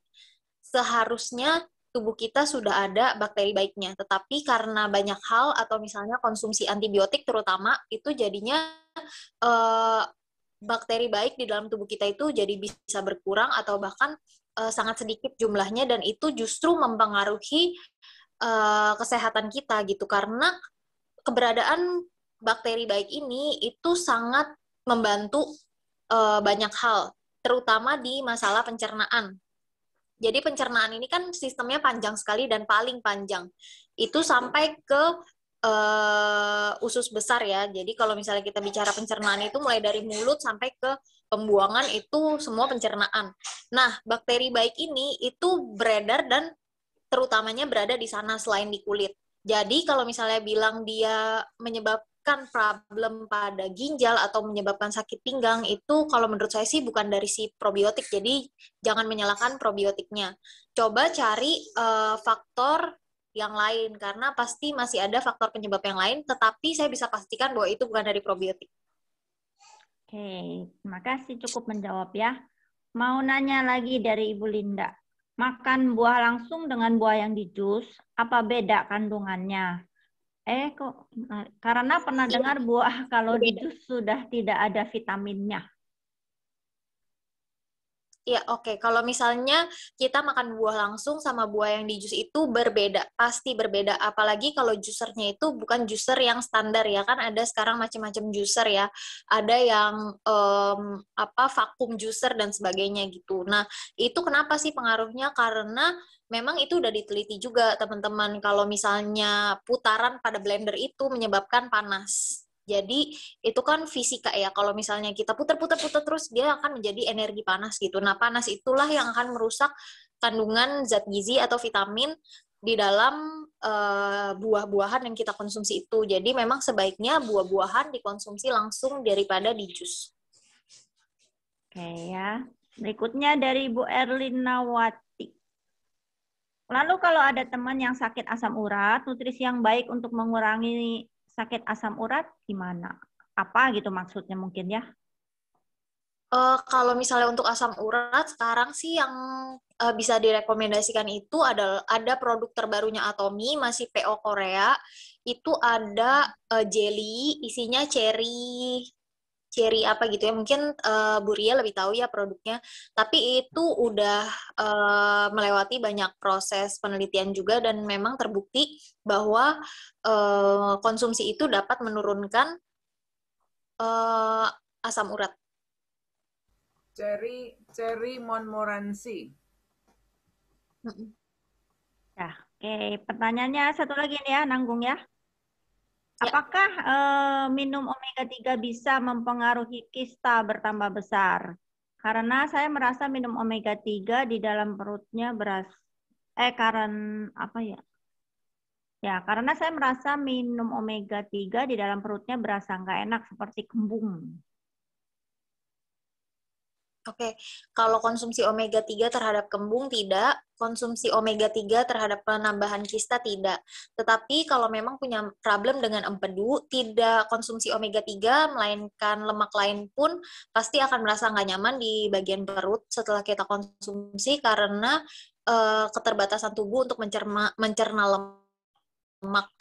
Speaker 1: seharusnya tubuh kita sudah ada bakteri baiknya. Tetapi karena banyak hal atau misalnya konsumsi antibiotik terutama itu jadinya uh, bakteri baik di dalam tubuh kita itu jadi bisa berkurang atau bahkan uh, sangat sedikit jumlahnya dan itu justru mempengaruhi uh, kesehatan kita gitu karena keberadaan bakteri baik ini itu sangat membantu uh, banyak hal terutama di masalah pencernaan jadi pencernaan ini kan sistemnya panjang sekali dan paling panjang. Itu sampai ke uh, usus besar ya. Jadi kalau misalnya kita bicara pencernaan itu mulai dari mulut sampai ke pembuangan itu semua pencernaan. Nah, bakteri baik ini itu beredar dan terutamanya berada di sana selain di kulit. Jadi kalau misalnya bilang dia menyebabkan problem pada ginjal atau menyebabkan sakit pinggang itu kalau menurut saya sih bukan dari si probiotik. Jadi jangan menyalahkan probiotiknya. Coba cari uh, faktor yang lain karena pasti masih ada faktor penyebab yang lain tetapi saya bisa pastikan bahwa itu bukan dari probiotik.
Speaker 3: Oke, terima kasih cukup menjawab ya. Mau nanya lagi dari Ibu Linda. Makan buah langsung dengan buah yang di jus, apa beda kandungannya? Eh, kok karena pernah iya. dengar buah kalau di jus sudah tidak ada vitaminnya.
Speaker 1: Iya, oke. Okay. Kalau misalnya kita makan buah langsung sama buah yang di jus itu berbeda, pasti berbeda. Apalagi kalau jusernya itu bukan juser yang standar ya, kan ada sekarang macam-macam juser ya. Ada yang um, apa vakum juser dan sebagainya gitu. Nah, itu kenapa sih pengaruhnya? Karena memang itu udah diteliti juga teman-teman. Kalau misalnya putaran pada blender itu menyebabkan panas. Jadi itu kan fisika ya. Kalau misalnya kita putar-putar-putar terus dia akan menjadi energi panas gitu. Nah, panas itulah yang akan merusak kandungan zat gizi atau vitamin di dalam uh, buah-buahan yang kita konsumsi itu. Jadi memang sebaiknya buah-buahan dikonsumsi langsung daripada di jus.
Speaker 3: Oke ya. Berikutnya dari Bu Erlina Wati. Lalu kalau ada teman yang sakit asam urat, nutrisi yang baik untuk mengurangi sakit asam urat gimana? Apa gitu maksudnya mungkin ya?
Speaker 1: Uh, kalau misalnya untuk asam urat sekarang sih yang uh, bisa direkomendasikan itu adalah ada produk terbarunya Atomi masih PO Korea itu ada uh, jelly isinya cherry cherry apa gitu ya. Mungkin uh, Bu Ria lebih tahu ya produknya. Tapi itu udah uh, melewati banyak proses penelitian juga dan memang terbukti bahwa uh, konsumsi itu dapat menurunkan uh, asam urat.
Speaker 8: Cherry cherry Montmorency.
Speaker 3: Ya oke. Okay. pertanyaannya satu lagi nih ya nanggung ya Ya. Apakah uh, minum omega 3 bisa mempengaruhi kista bertambah besar? Karena saya merasa minum omega 3 di dalam perutnya beras eh karena apa ya? Ya, karena saya merasa minum omega 3 di dalam perutnya berasa nggak enak seperti kembung.
Speaker 1: Oke, kalau konsumsi omega 3 terhadap kembung tidak, konsumsi omega 3 terhadap penambahan kista tidak. Tetapi kalau memang punya problem dengan empedu, tidak konsumsi omega 3 melainkan lemak lain pun pasti akan merasa nggak nyaman di bagian perut setelah kita konsumsi karena uh, keterbatasan tubuh untuk mencerna, mencerna lemak.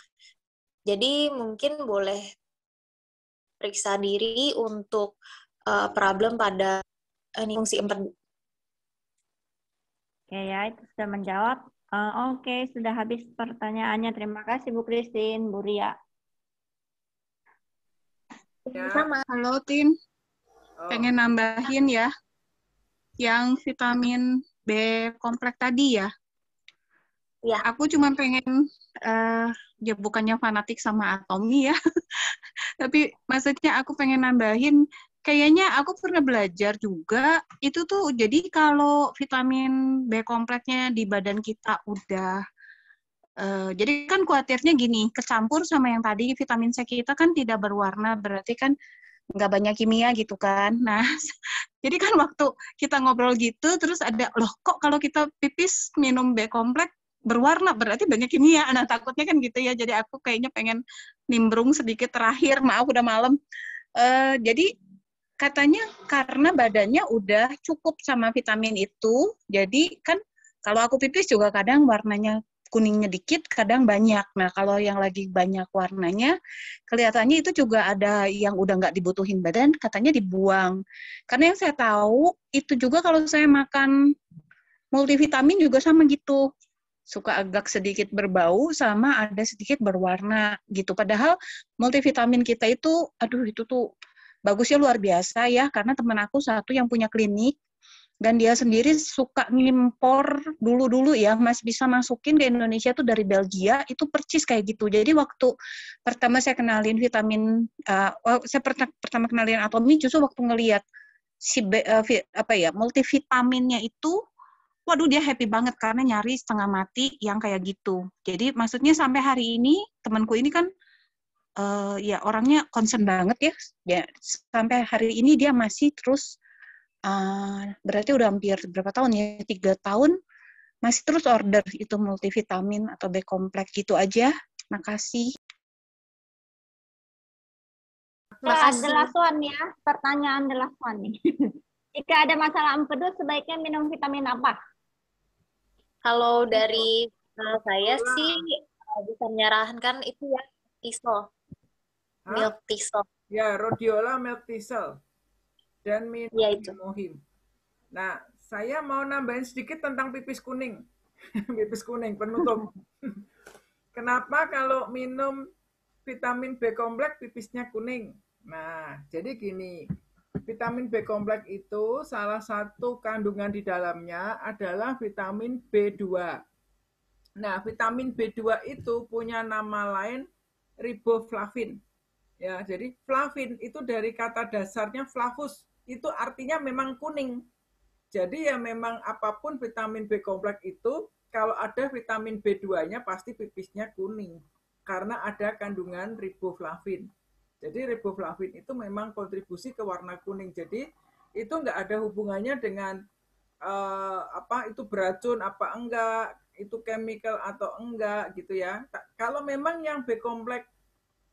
Speaker 1: Jadi mungkin boleh periksa diri untuk uh, problem pada ini fungsi empedu.
Speaker 3: Oke ya, itu sudah menjawab. Uh, Oke, okay, sudah habis pertanyaannya. Terima kasih Bu Christine, Bu Ria.
Speaker 6: Ya. Sama. Halo Tin, oh. pengen nambahin ya, yang vitamin B kompleks tadi ya. Ya. Aku cuma pengen, uh, ya bukannya fanatik sama atomi ya, tapi maksudnya aku pengen nambahin kayaknya aku pernah belajar juga itu tuh jadi kalau vitamin B kompleksnya di badan kita udah uh, jadi kan khawatirnya gini kecampur sama yang tadi vitamin C kita kan tidak berwarna berarti kan nggak banyak kimia gitu kan. Nah jadi kan waktu kita ngobrol gitu terus ada loh kok kalau kita pipis minum B kompleks berwarna berarti banyak kimia? Nah takutnya kan gitu ya jadi aku kayaknya pengen nimbrung sedikit terakhir maaf udah malam. Uh, jadi katanya karena badannya udah cukup sama vitamin itu, jadi kan kalau aku pipis juga kadang warnanya kuningnya dikit, kadang banyak. Nah, kalau yang lagi banyak warnanya, kelihatannya itu juga ada yang udah nggak dibutuhin badan, katanya dibuang. Karena yang saya tahu, itu juga kalau saya makan multivitamin juga sama gitu. Suka agak sedikit berbau, sama ada sedikit berwarna gitu. Padahal multivitamin kita itu, aduh itu tuh bagusnya luar biasa ya karena teman aku satu yang punya klinik dan dia sendiri suka ngimpor dulu-dulu ya Mas bisa masukin ke Indonesia tuh dari Belgia itu percis kayak gitu jadi waktu pertama saya kenalin vitamin uh, saya pertama, pertama kenalin atomi justru waktu ngelihat si uh, apa ya multivitaminnya itu waduh dia happy banget karena nyari setengah mati yang kayak gitu. Jadi maksudnya sampai hari ini temanku ini kan uh, ya orangnya concern banget ya. Ya sampai hari ini dia masih terus uh, berarti udah hampir berapa tahun ya tiga tahun masih terus order itu multivitamin atau B kompleks gitu aja. Makasih.
Speaker 3: Makasih. The last one ya, pertanyaan the last one nih. Jika ada masalah empedu, sebaiknya minum vitamin apa?
Speaker 1: Kalau dari uh, saya sih uh, bisa menyarankan itu ya tisol, milk tisol.
Speaker 8: Ya, rhodiola milk tisol dan minum
Speaker 1: ya, itu.
Speaker 8: mohim. Nah, saya mau nambahin sedikit tentang pipis kuning. pipis kuning penutup. Kenapa kalau minum vitamin B kompleks pipisnya kuning? Nah, jadi gini, vitamin B kompleks itu salah satu kandungan di dalamnya adalah vitamin B2. Nah, vitamin B2 itu punya nama lain riboflavin. Ya, jadi flavin itu dari kata dasarnya flavus, itu artinya memang kuning. Jadi ya memang apa pun vitamin B kompleks itu kalau ada vitamin B2-nya pasti pipisnya kuning karena ada kandungan riboflavin. Jadi riboflavin itu memang kontribusi ke warna kuning. Jadi itu nggak ada hubungannya dengan uh, apa itu beracun apa enggak, itu chemical atau enggak gitu ya. Kalau memang yang B kompleks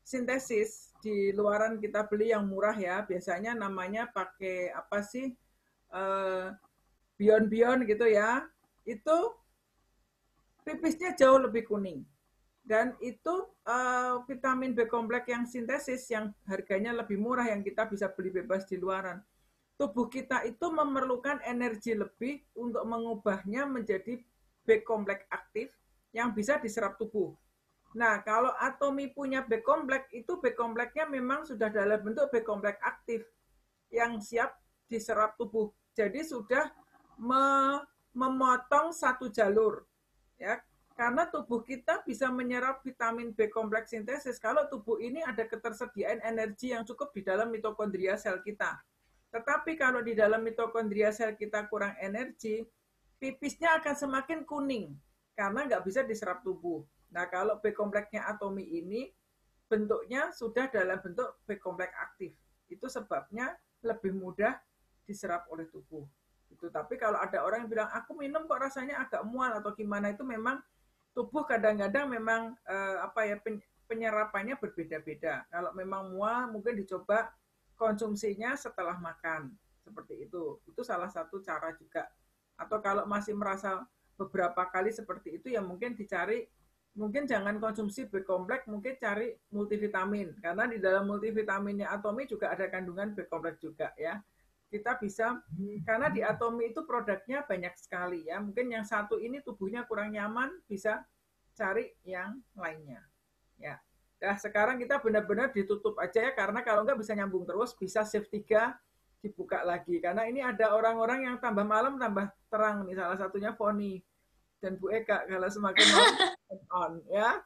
Speaker 8: sintesis di luaran kita beli yang murah ya, biasanya namanya pakai apa sih? Uh, bion-bion gitu ya. Itu pipisnya jauh lebih kuning dan itu uh, vitamin B kompleks yang sintesis yang harganya lebih murah yang kita bisa beli bebas di luaran. Tubuh kita itu memerlukan energi lebih untuk mengubahnya menjadi B kompleks aktif yang bisa diserap tubuh. Nah, kalau atomi punya B kompleks, itu B kompleksnya memang sudah dalam bentuk B kompleks aktif yang siap diserap tubuh. Jadi sudah memotong satu jalur. Ya, karena tubuh kita bisa menyerap vitamin B kompleks sintesis kalau tubuh ini ada ketersediaan energi yang cukup di dalam mitokondria sel kita. Tetapi kalau di dalam mitokondria sel kita kurang energi, pipisnya akan semakin kuning karena nggak bisa diserap tubuh. Nah kalau B kompleksnya atomi ini bentuknya sudah dalam bentuk B kompleks aktif. Itu sebabnya lebih mudah diserap oleh tubuh. Itu tapi kalau ada orang yang bilang aku minum kok rasanya agak mual atau gimana itu memang tubuh kadang-kadang memang uh, apa ya penyerapannya berbeda-beda. Kalau memang mual mungkin dicoba konsumsinya setelah makan seperti itu. Itu salah satu cara juga. Atau kalau masih merasa beberapa kali seperti itu ya mungkin dicari mungkin jangan konsumsi B kompleks, mungkin cari multivitamin karena di dalam multivitaminnya Atomi juga ada kandungan B kompleks juga ya. Kita bisa karena di Atomi itu produknya banyak sekali ya. Mungkin yang satu ini tubuhnya kurang nyaman bisa cari yang lainnya. Ya. Nah, sekarang kita benar-benar ditutup aja ya karena kalau nggak bisa nyambung terus bisa shift 3 dibuka lagi karena ini ada orang-orang yang tambah malam tambah terang nih salah satunya Foni dan Bu Eka kalau semakin on ya.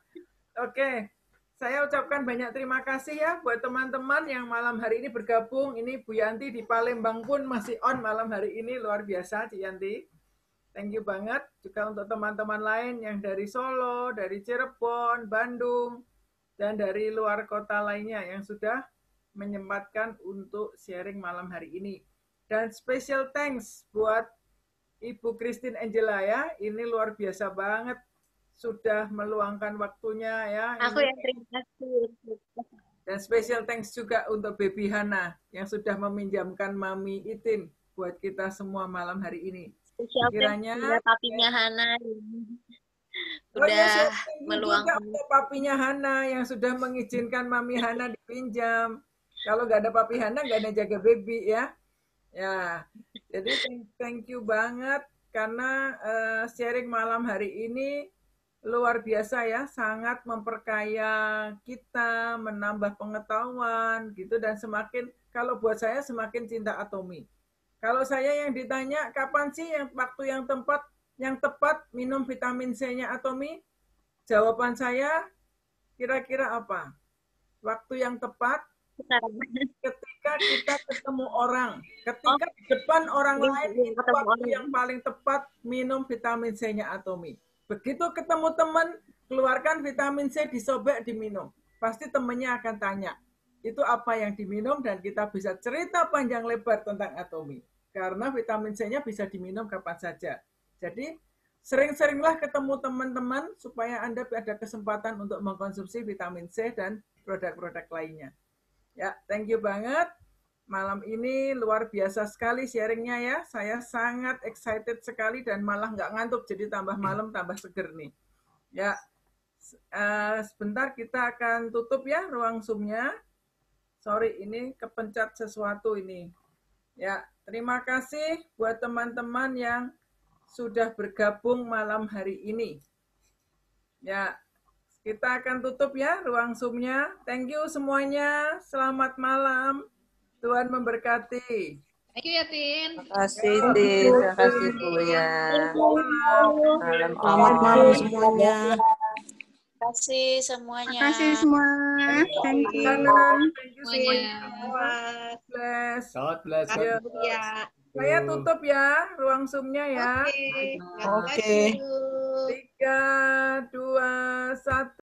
Speaker 8: Oke. Saya ucapkan banyak terima kasih ya buat teman-teman yang malam hari ini bergabung. Ini Bu Yanti di Palembang pun masih on malam hari ini luar biasa Ci Yanti. Thank you banget juga untuk teman-teman lain yang dari Solo, dari Cirebon, Bandung, dan dari luar kota lainnya yang sudah menyempatkan untuk sharing malam hari ini. Dan special thanks buat Ibu Christine Angela ya, ini luar biasa banget sudah meluangkan waktunya ya.
Speaker 1: Aku yang terima kasih.
Speaker 8: Dan special thanks juga untuk Baby Hana yang sudah meminjamkan Mami Itin buat kita semua malam hari ini.
Speaker 1: Spesial Kiranya ya, papinya Hana udah oh, ya, meluangkan
Speaker 8: untuk papinya Hana yang sudah mengizinkan Mami Hana dipinjam. Kalau nggak ada papi Hana nggak ada jaga baby ya. Ya, jadi thank you banget karena uh, sharing malam hari ini luar biasa ya, sangat memperkaya kita, menambah pengetahuan gitu dan semakin kalau buat saya semakin cinta atomi. Kalau saya yang ditanya kapan sih yang waktu yang tempat yang tepat minum vitamin C-nya Atomi? Jawaban saya kira-kira apa? Waktu yang tepat ketika kita ketemu orang, ketika di depan orang
Speaker 1: Iya,
Speaker 8: lain
Speaker 1: iya,
Speaker 8: itu
Speaker 1: ketemu
Speaker 8: waktu
Speaker 1: orang.
Speaker 8: yang paling tepat minum vitamin C-nya Atomi. Begitu ketemu teman, keluarkan vitamin C disobek diminum. Pasti temannya akan tanya, itu apa yang diminum dan kita bisa cerita panjang lebar tentang Atomi. Karena vitamin C-nya bisa diminum kapan saja. Jadi sering-seringlah ketemu teman-teman supaya Anda ada kesempatan untuk mengkonsumsi vitamin C dan produk-produk lainnya. Ya, thank you banget. Malam ini luar biasa sekali sharingnya ya. Saya sangat excited sekali dan malah nggak ngantuk. Jadi tambah malam tambah seger nih. Ya, eh, sebentar kita akan tutup ya ruang Zoom-nya. Sorry, ini kepencet sesuatu ini. Ya, terima kasih buat teman-teman yang sudah bergabung malam hari ini. Ya, kita akan tutup ya ruang Zoom-nya. Thank you semuanya. Selamat malam. Tuhan memberkati.
Speaker 2: Thank you ya, Tin.
Speaker 9: kasih Tin, terima kasih Buya. Malam
Speaker 10: Selamat malam semuanya.
Speaker 1: Terima kasih semuanya.
Speaker 6: Makasih semua. Thank you.
Speaker 8: Thank you
Speaker 2: Semuanya.
Speaker 8: semuanya. Bless.
Speaker 4: God bless. God bless.
Speaker 7: Ya.
Speaker 8: saya tutup ya ruang Zoom-nya ya.
Speaker 7: Oke.
Speaker 10: Oke.
Speaker 8: Tiga, dua, satu.